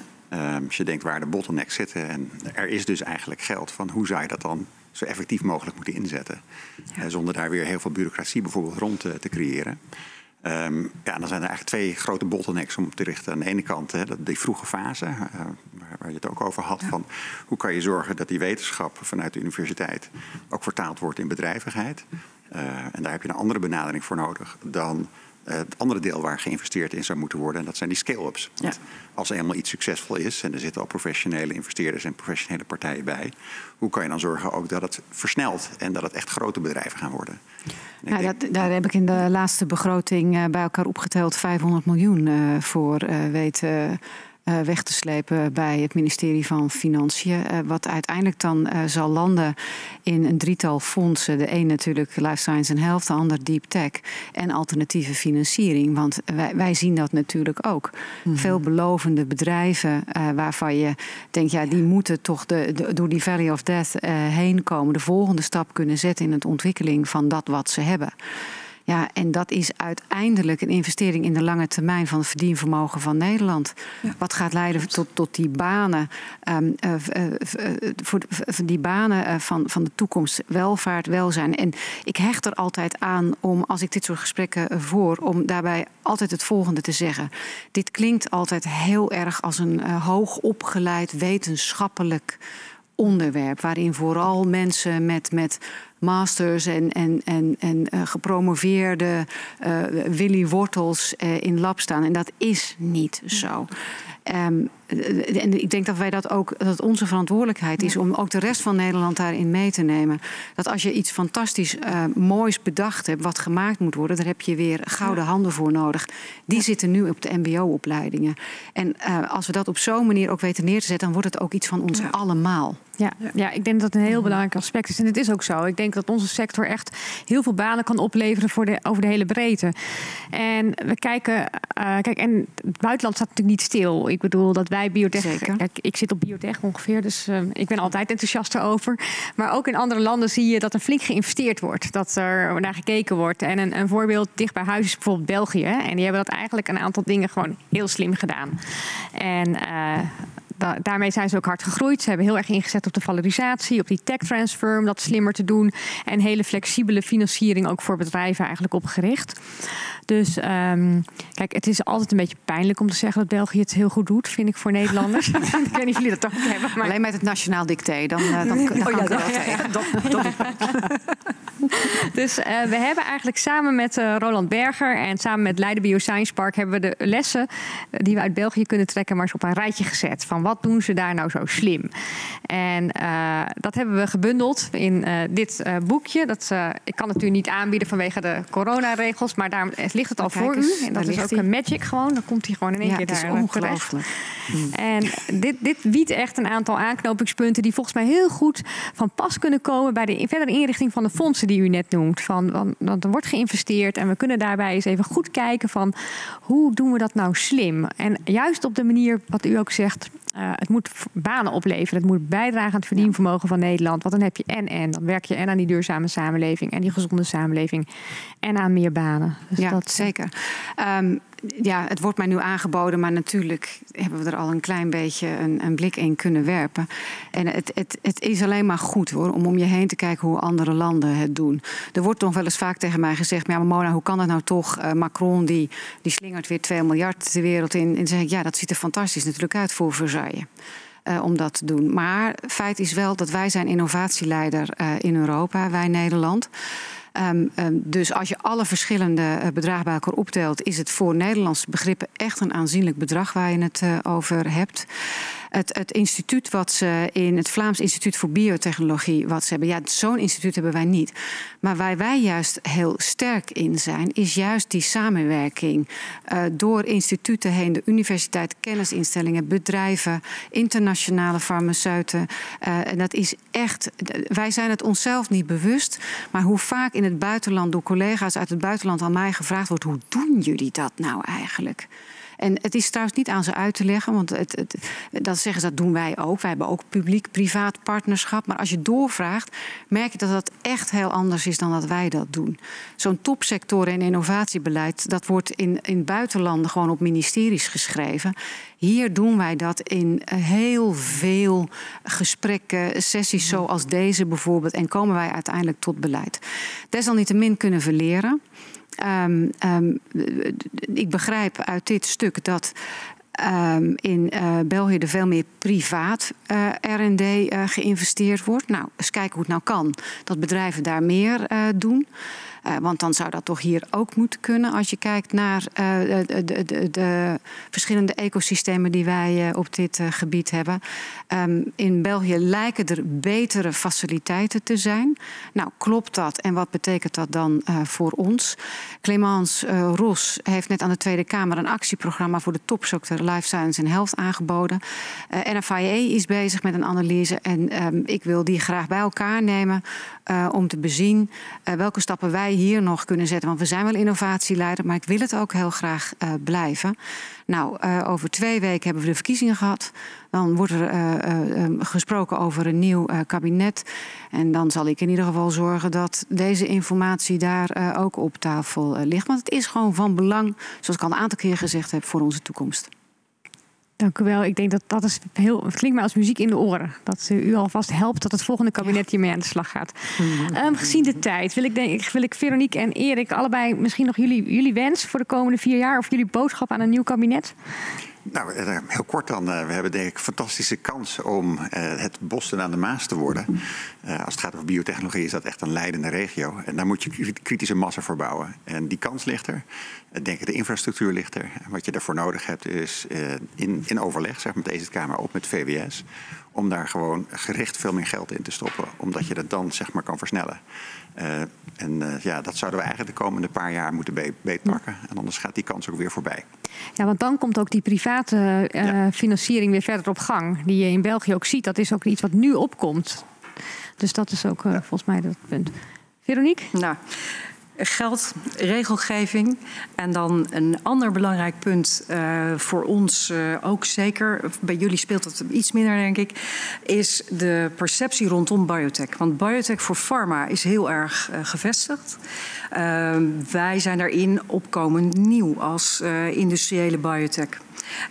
[SPEAKER 7] Um, als je denkt waar de bottlenecks zitten en er is dus eigenlijk geld van hoe zou je dat dan zo effectief mogelijk moeten inzetten. Ja. Uh, zonder daar weer heel veel bureaucratie bijvoorbeeld rond te creëren. Um, ja, dan zijn er eigenlijk twee grote bottlenecks om op te richten. Aan de ene kant hè, die vroege fase, uh, waar je het ook over had, ja. van hoe kan je zorgen dat die wetenschap vanuit de universiteit ook vertaald wordt in bedrijvigheid. Uh, en daar heb je een andere benadering voor nodig dan het andere deel waar geïnvesteerd in zou moeten worden. En dat zijn die scale-ups. Ja. Als er helemaal iets succesvol is en er zitten al professionele investeerders en professionele partijen bij, hoe kan je dan zorgen ook dat het versnelt en dat het echt grote bedrijven gaan worden?
[SPEAKER 6] Denk... dat, daar heb ik in de laatste begroting uh, bij elkaar opgeteld 500 miljoen uh, voor weten uh, weg te slepen bij het ministerie van Financiën. Uh, wat uiteindelijk dan uh, zal landen in een drietal fondsen. De een natuurlijk Life Science en Health, de ander Deep Tech en alternatieve financiering. Want wij, wij zien dat natuurlijk ook. Mm. Veelbelovende bedrijven waarvan je denkt, ja, die moeten toch de, de, door die Valley of Death heen komen. De volgende stap kunnen zetten in de ontwikkeling van dat wat ze hebben. Ja, en dat is uiteindelijk een investering in de lange termijn van het verdienvermogen van Nederland. Ja. Wat gaat leiden tot, tot die banen, um, uh, uh, voor, voor die banen van, van de toekomst, welvaart, welzijn. En ik hecht er altijd aan om, als ik dit soort gesprekken voer, om daarbij altijd het volgende te zeggen. Dit klinkt altijd heel erg als een uh, hoogopgeleid wetenschappelijk onderwerp, waarin vooral mensen met, met masters en, en, en, en uh, gepromoveerde uh, Willy Wortels uh, in lab staan. En dat is niet zo. Um, en ik denk dat wij dat ook, dat het onze verantwoordelijkheid is om ook de rest van Nederland daarin mee te nemen. Dat als je iets fantastisch uh, moois bedacht hebt, wat gemaakt moet worden, daar heb je weer gouden handen voor nodig. Die ja. zitten nu op de MBO-opleidingen. En uh, als we dat op zo'n manier ook weten neer te zetten, dan wordt het ook iets van ons ja. allemaal.
[SPEAKER 1] Ja, ja, ik denk dat het een heel belangrijk aspect is. En het is ook zo. Ik denk dat onze sector echt heel veel banen kan opleveren voor de, over de hele breedte. En we kijken, uh, kijk, en het buitenland staat natuurlijk niet stil. Ik bedoel dat wij biotech. Zeker. Kijk, ik zit op biotech ongeveer, dus uh, ik ben altijd enthousiast over. Maar ook in andere landen zie je dat er flink geïnvesteerd wordt. Dat er naar gekeken wordt. En een, een voorbeeld dicht bij huis is bijvoorbeeld België. En die hebben dat eigenlijk een aantal dingen gewoon heel slim gedaan. En uh, da daarmee zijn ze ook hard gegroeid. Ze hebben heel erg ingezet op de valorisatie, op die tech transfer, om dat slimmer te doen. En hele flexibele financiering ook voor bedrijven eigenlijk opgericht. Dus um, kijk, het is altijd een beetje pijnlijk om te zeggen dat België het heel goed doet, vind ik voor Nederlanders. ik weet niet of jullie dat ook hebben.
[SPEAKER 6] Maar... Alleen met het nationaal dicté, dan, uh, dan, dan oh, ja, dat, dat,
[SPEAKER 1] dus uh, we hebben eigenlijk samen met uh, Roland Berger en samen met Leiden Bioscience Park hebben we de lessen die we uit België kunnen trekken, maar eens op een rijtje gezet. Van wat doen ze daar nou zo slim? En dat hebben we gebundeld in dit boekje. Dat, ik kan het natuurlijk niet aanbieden vanwege de coronaregels, maar daar ligt het al voor u. En dat is ook een magic gewoon. Dan komt hij gewoon in één
[SPEAKER 6] ja,
[SPEAKER 1] keer daar
[SPEAKER 6] ongelooflijk.
[SPEAKER 1] Mm. En dit, dit biedt echt een aantal aanknopingspunten die volgens mij heel goed van pas kunnen komen bij de verdere inrichting van de fondsen die u net noemt. Van, van, want er wordt geïnvesteerd en we kunnen daarbij eens even goed kijken van hoe doen we dat nou slim? En juist op de manier wat u ook zegt, uh, het moet banen opleveren. Het moet bijdragen aan het verdienvermogen van Nederland. Want dan heb je en en. Dan werk je en aan die duurzame samenleving en die gezonde samenleving en aan meer banen.
[SPEAKER 6] Dus ja, dat zeker. Um, ja, het wordt mij nu aangeboden, maar natuurlijk hebben we er al een klein beetje een, een blik in kunnen werpen. En het, het, het, is alleen maar goed hoor, om om je heen te kijken hoe andere landen het doen. Er wordt nog wel eens vaak tegen mij gezegd: ja, maar Mona, hoe kan dat nou toch? Uh, Macron die, die slingert weer 2 miljard de wereld in. En zeg ik: ja, dat ziet er fantastisch natuurlijk uit voor Versailles. Uh, om dat te doen. Maar feit is wel dat wij zijn innovatieleider uh, in Europa, wij Nederland. Um, um, dus als je alle verschillende uh, bedragen elkaar optelt, is het voor Nederlandse begrippen echt een aanzienlijk bedrag waar je het uh, over hebt het, het instituut wat ze in het Vlaams Instituut voor Biotechnologie, wat ze hebben, ja, zo'n instituut hebben wij niet. Maar waar wij juist heel sterk in zijn, is juist die samenwerking uh, door instituten heen, de universiteit, kennisinstellingen, bedrijven, internationale farmaceuten. Uh, en dat is echt, wij zijn het onszelf niet bewust, maar hoe vaak in het buitenland door collega's uit het buitenland aan mij gevraagd wordt: hoe doen jullie dat nou eigenlijk? En het is trouwens niet aan ze uit te leggen, want het, het, dat zeggen ze, dat doen wij ook. Wij hebben ook publiek-privaat partnerschap. Maar als je doorvraagt, merk je dat dat echt heel anders is dan dat wij dat doen. Zo'n topsector en innovatiebeleid, dat wordt in, in buitenlanden gewoon op ministeries geschreven. Hier doen wij dat in heel veel gesprekken, sessies zoals deze bijvoorbeeld. En komen wij uiteindelijk tot beleid. Desalniettemin kunnen we leren. Um, um, ik begrijp uit dit stuk dat um, in uh, België er veel meer privaat uh, R&D uh, geïnvesteerd wordt. Nou, eens kijken hoe het nou kan dat bedrijven daar meer doen. Uh, want dan zou dat toch hier ook moeten kunnen als je kijkt naar uh, de, de, de, de, verschillende ecosystemen die wij op dit gebied hebben. Um, in België lijken er betere faciliteiten te zijn. Nou, klopt dat en wat betekent dat dan voor ons? Clemence Ros heeft net aan de Tweede Kamer een actieprogramma voor de topsector Life Science en Health aangeboden. NFIA is bezig met een analyse en um, ik wil die graag bij elkaar nemen uh, om te bezien uh, welke stappen wij hier nog kunnen zetten. Want we zijn wel innovatieleider, maar ik wil het ook heel graag uh, blijven. Nou, over twee weken hebben we de verkiezingen gehad. Dan wordt er gesproken over een nieuw kabinet. En dan zal ik in ieder geval zorgen dat deze informatie daar ook op tafel ligt. Want het is gewoon van belang, zoals ik al een aantal keer gezegd heb, voor onze toekomst.
[SPEAKER 1] Dank u wel. Ik denk dat dat is heel, het klinkt mij als muziek in de oren. Dat u alvast helpt dat het volgende kabinet hiermee aan de slag gaat. Um, gezien de tijd wil ik, denk, wil ik Veronique en Erik allebei misschien nog jullie, jullie wens voor de komende vier jaar of jullie boodschap aan een nieuw kabinet?
[SPEAKER 7] Nou, eh, heel kort dan. Eh, we hebben denk ik fantastische kans om eh, het Boston aan de Maas te worden. als het gaat over biotechnologie is dat echt een leidende regio. En daar moet je kritische massa voor bouwen. En die kans ligt er. Ik denk de infrastructuur ligt er. En wat je daarvoor nodig hebt is in, in overleg zeg, met deze Kamer op met VWS. Om daar gewoon gericht veel meer geld in te stoppen. Omdat je dat dan zeg maar kan versnellen. Uh, en uh, ja, dat zouden we eigenlijk de komende paar jaar moeten be beetpakken. En anders gaat die kans ook weer voorbij.
[SPEAKER 1] Ja, want dan komt ook die private uh, ja. financiering weer verder op gang. Die je in België ook ziet. Dat is ook iets wat nu opkomt. Dus dat is ook ja. volgens mij dat punt. Veronique?
[SPEAKER 8] Nou, geld, regelgeving. En dan een ander belangrijk punt uh, voor ons uh, ook zeker, bij jullie speelt dat iets minder denk ik, is de perceptie rondom biotech. Want biotech voor pharma is heel erg uh, gevestigd. wij zijn daarin opkomend nieuw als industriële biotech.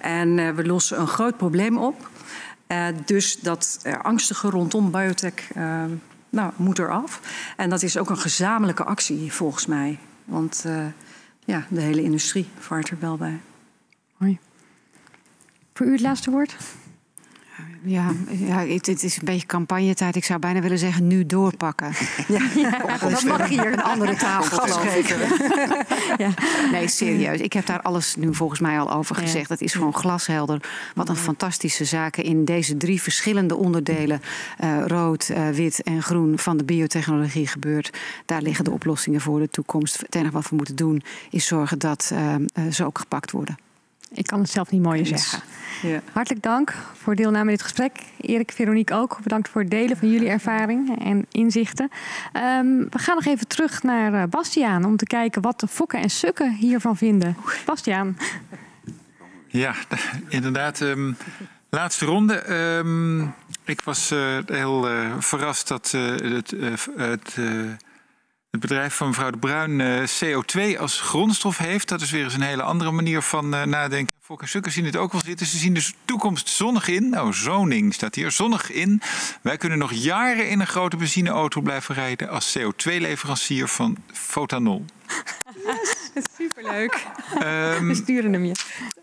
[SPEAKER 8] En we lossen een groot probleem op. dus dat angstige rondom biotech nou, moet eraf. En dat is ook een gezamenlijke actie volgens mij. Want uh, ja, de hele industrie vaart er wel bij.
[SPEAKER 1] Hoi. Voor u het laatste woord?
[SPEAKER 6] Ja, ja het, het, is een beetje campagnetijd. Ik zou bijna willen zeggen, nu doorpakken. Ja, ja dat mag hier een andere tafel, ik. ja. Nee, serieus. Ik heb daar alles nu volgens mij al over gezegd. Dat is gewoon glashelder. Wat een fantastische zaken in deze drie verschillende onderdelen... Uh, rood, uh, wit en groen van de biotechnologie gebeurt. Daar liggen de oplossingen voor de toekomst. Het enige wat we moeten doen is zorgen dat uh, ze ook gepakt worden.
[SPEAKER 1] Ik kan het zelf niet mooier zeggen. Ja. Hartelijk dank voor deelname in dit gesprek. Erik, Veronique ook. Bedankt voor het delen van jullie ervaringen en inzichten. Um, we gaan nog even terug naar uh, Bastiaan om te kijken wat de fokken en sukken hiervan vinden. Bastiaan.
[SPEAKER 2] Ja, inderdaad. Um, laatste ronde. Um, ik was uh, heel uh, verrast dat het, het het bedrijf van mevrouw De Bruin uh, CO2 als grondstof heeft. Dat is weer eens een hele andere manier van uh, nadenken. Fok en Sukker zien het ook wel zitten. Ze zien de toekomst zonnig in. Oh, zoning staat hier. Zonnig in. Wij kunnen nog jaren in een grote benzineauto blijven rijden als CO2-leverancier van Fotanol.
[SPEAKER 1] Yes, superleuk. Um, We sturen hem je.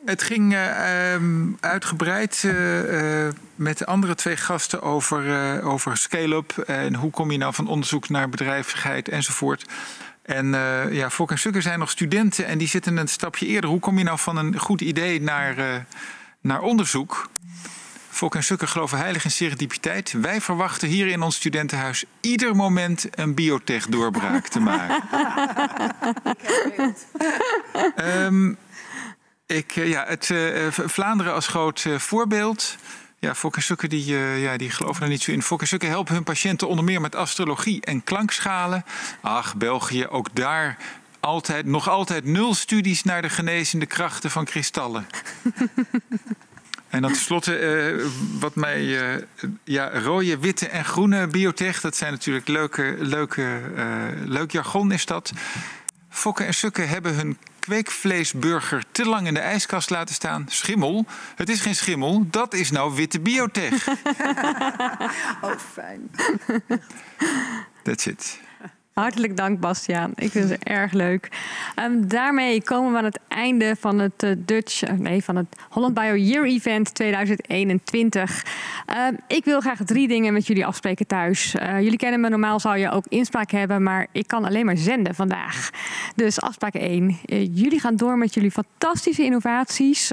[SPEAKER 2] Het ging uh, um, uitgebreid uh, uh, met de andere twee gasten over, over scale-up. En hoe kom je nou van onderzoek naar bedrijvigheid enzovoort. En ja, Fok en Sukker zijn nog studenten en die zitten een stapje eerder. Hoe kom je nou van een goed idee naar, naar onderzoek? Fok en Sukker geloven heilig in serendipiteit. Wij verwachten hier in ons studentenhuis ieder moment een biotech-doorbraak te maken. um, ik, uh, ja, het, Vlaanderen als groot voorbeeld. Ja, en Sukker die, ja, die geloven er niet zo in. Fok en helpen hun patiënten onder meer met astrologie en klankschalen. Ach, België, ook daar altijd, nog altijd nul studies naar de genezende krachten van kristallen. En dan tenslotte, uh, wat mij, uh, ja, rode, witte en groene biotech, dat zijn natuurlijk leuke, leuke, uh, leuk jargon is dat. Fokken en Sukken hebben hun kweekvleesburger te lang in de ijskast laten staan. Schimmel? Het is geen schimmel, dat is nou witte biotech.
[SPEAKER 8] oh, fijn.
[SPEAKER 2] That's it.
[SPEAKER 1] Hartelijk dank, Bastiaan. Ik vind het erg leuk. Um, daarmee komen we aan het einde van het uh, Dutch, uh, nee, van het Holland Bio Year Event 2021. Uh, ik wil graag drie dingen met jullie afspreken thuis. Eh, jullie kennen me, normaal zou je ook inspraak hebben, maar ik kan alleen maar zenden vandaag. Dus afspraak 1. jullie gaan door met jullie fantastische innovaties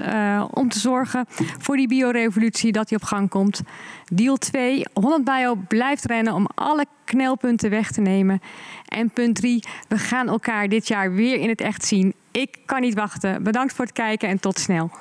[SPEAKER 1] om te zorgen voor die biorevolutie dat die op gang komt. Deal 2. Holland Bio blijft rennen om alle knelpunten weg te nemen. En punt 3. We gaan elkaar dit jaar weer in het echt zien. Ik kan niet wachten. Bedankt voor het kijken en tot snel.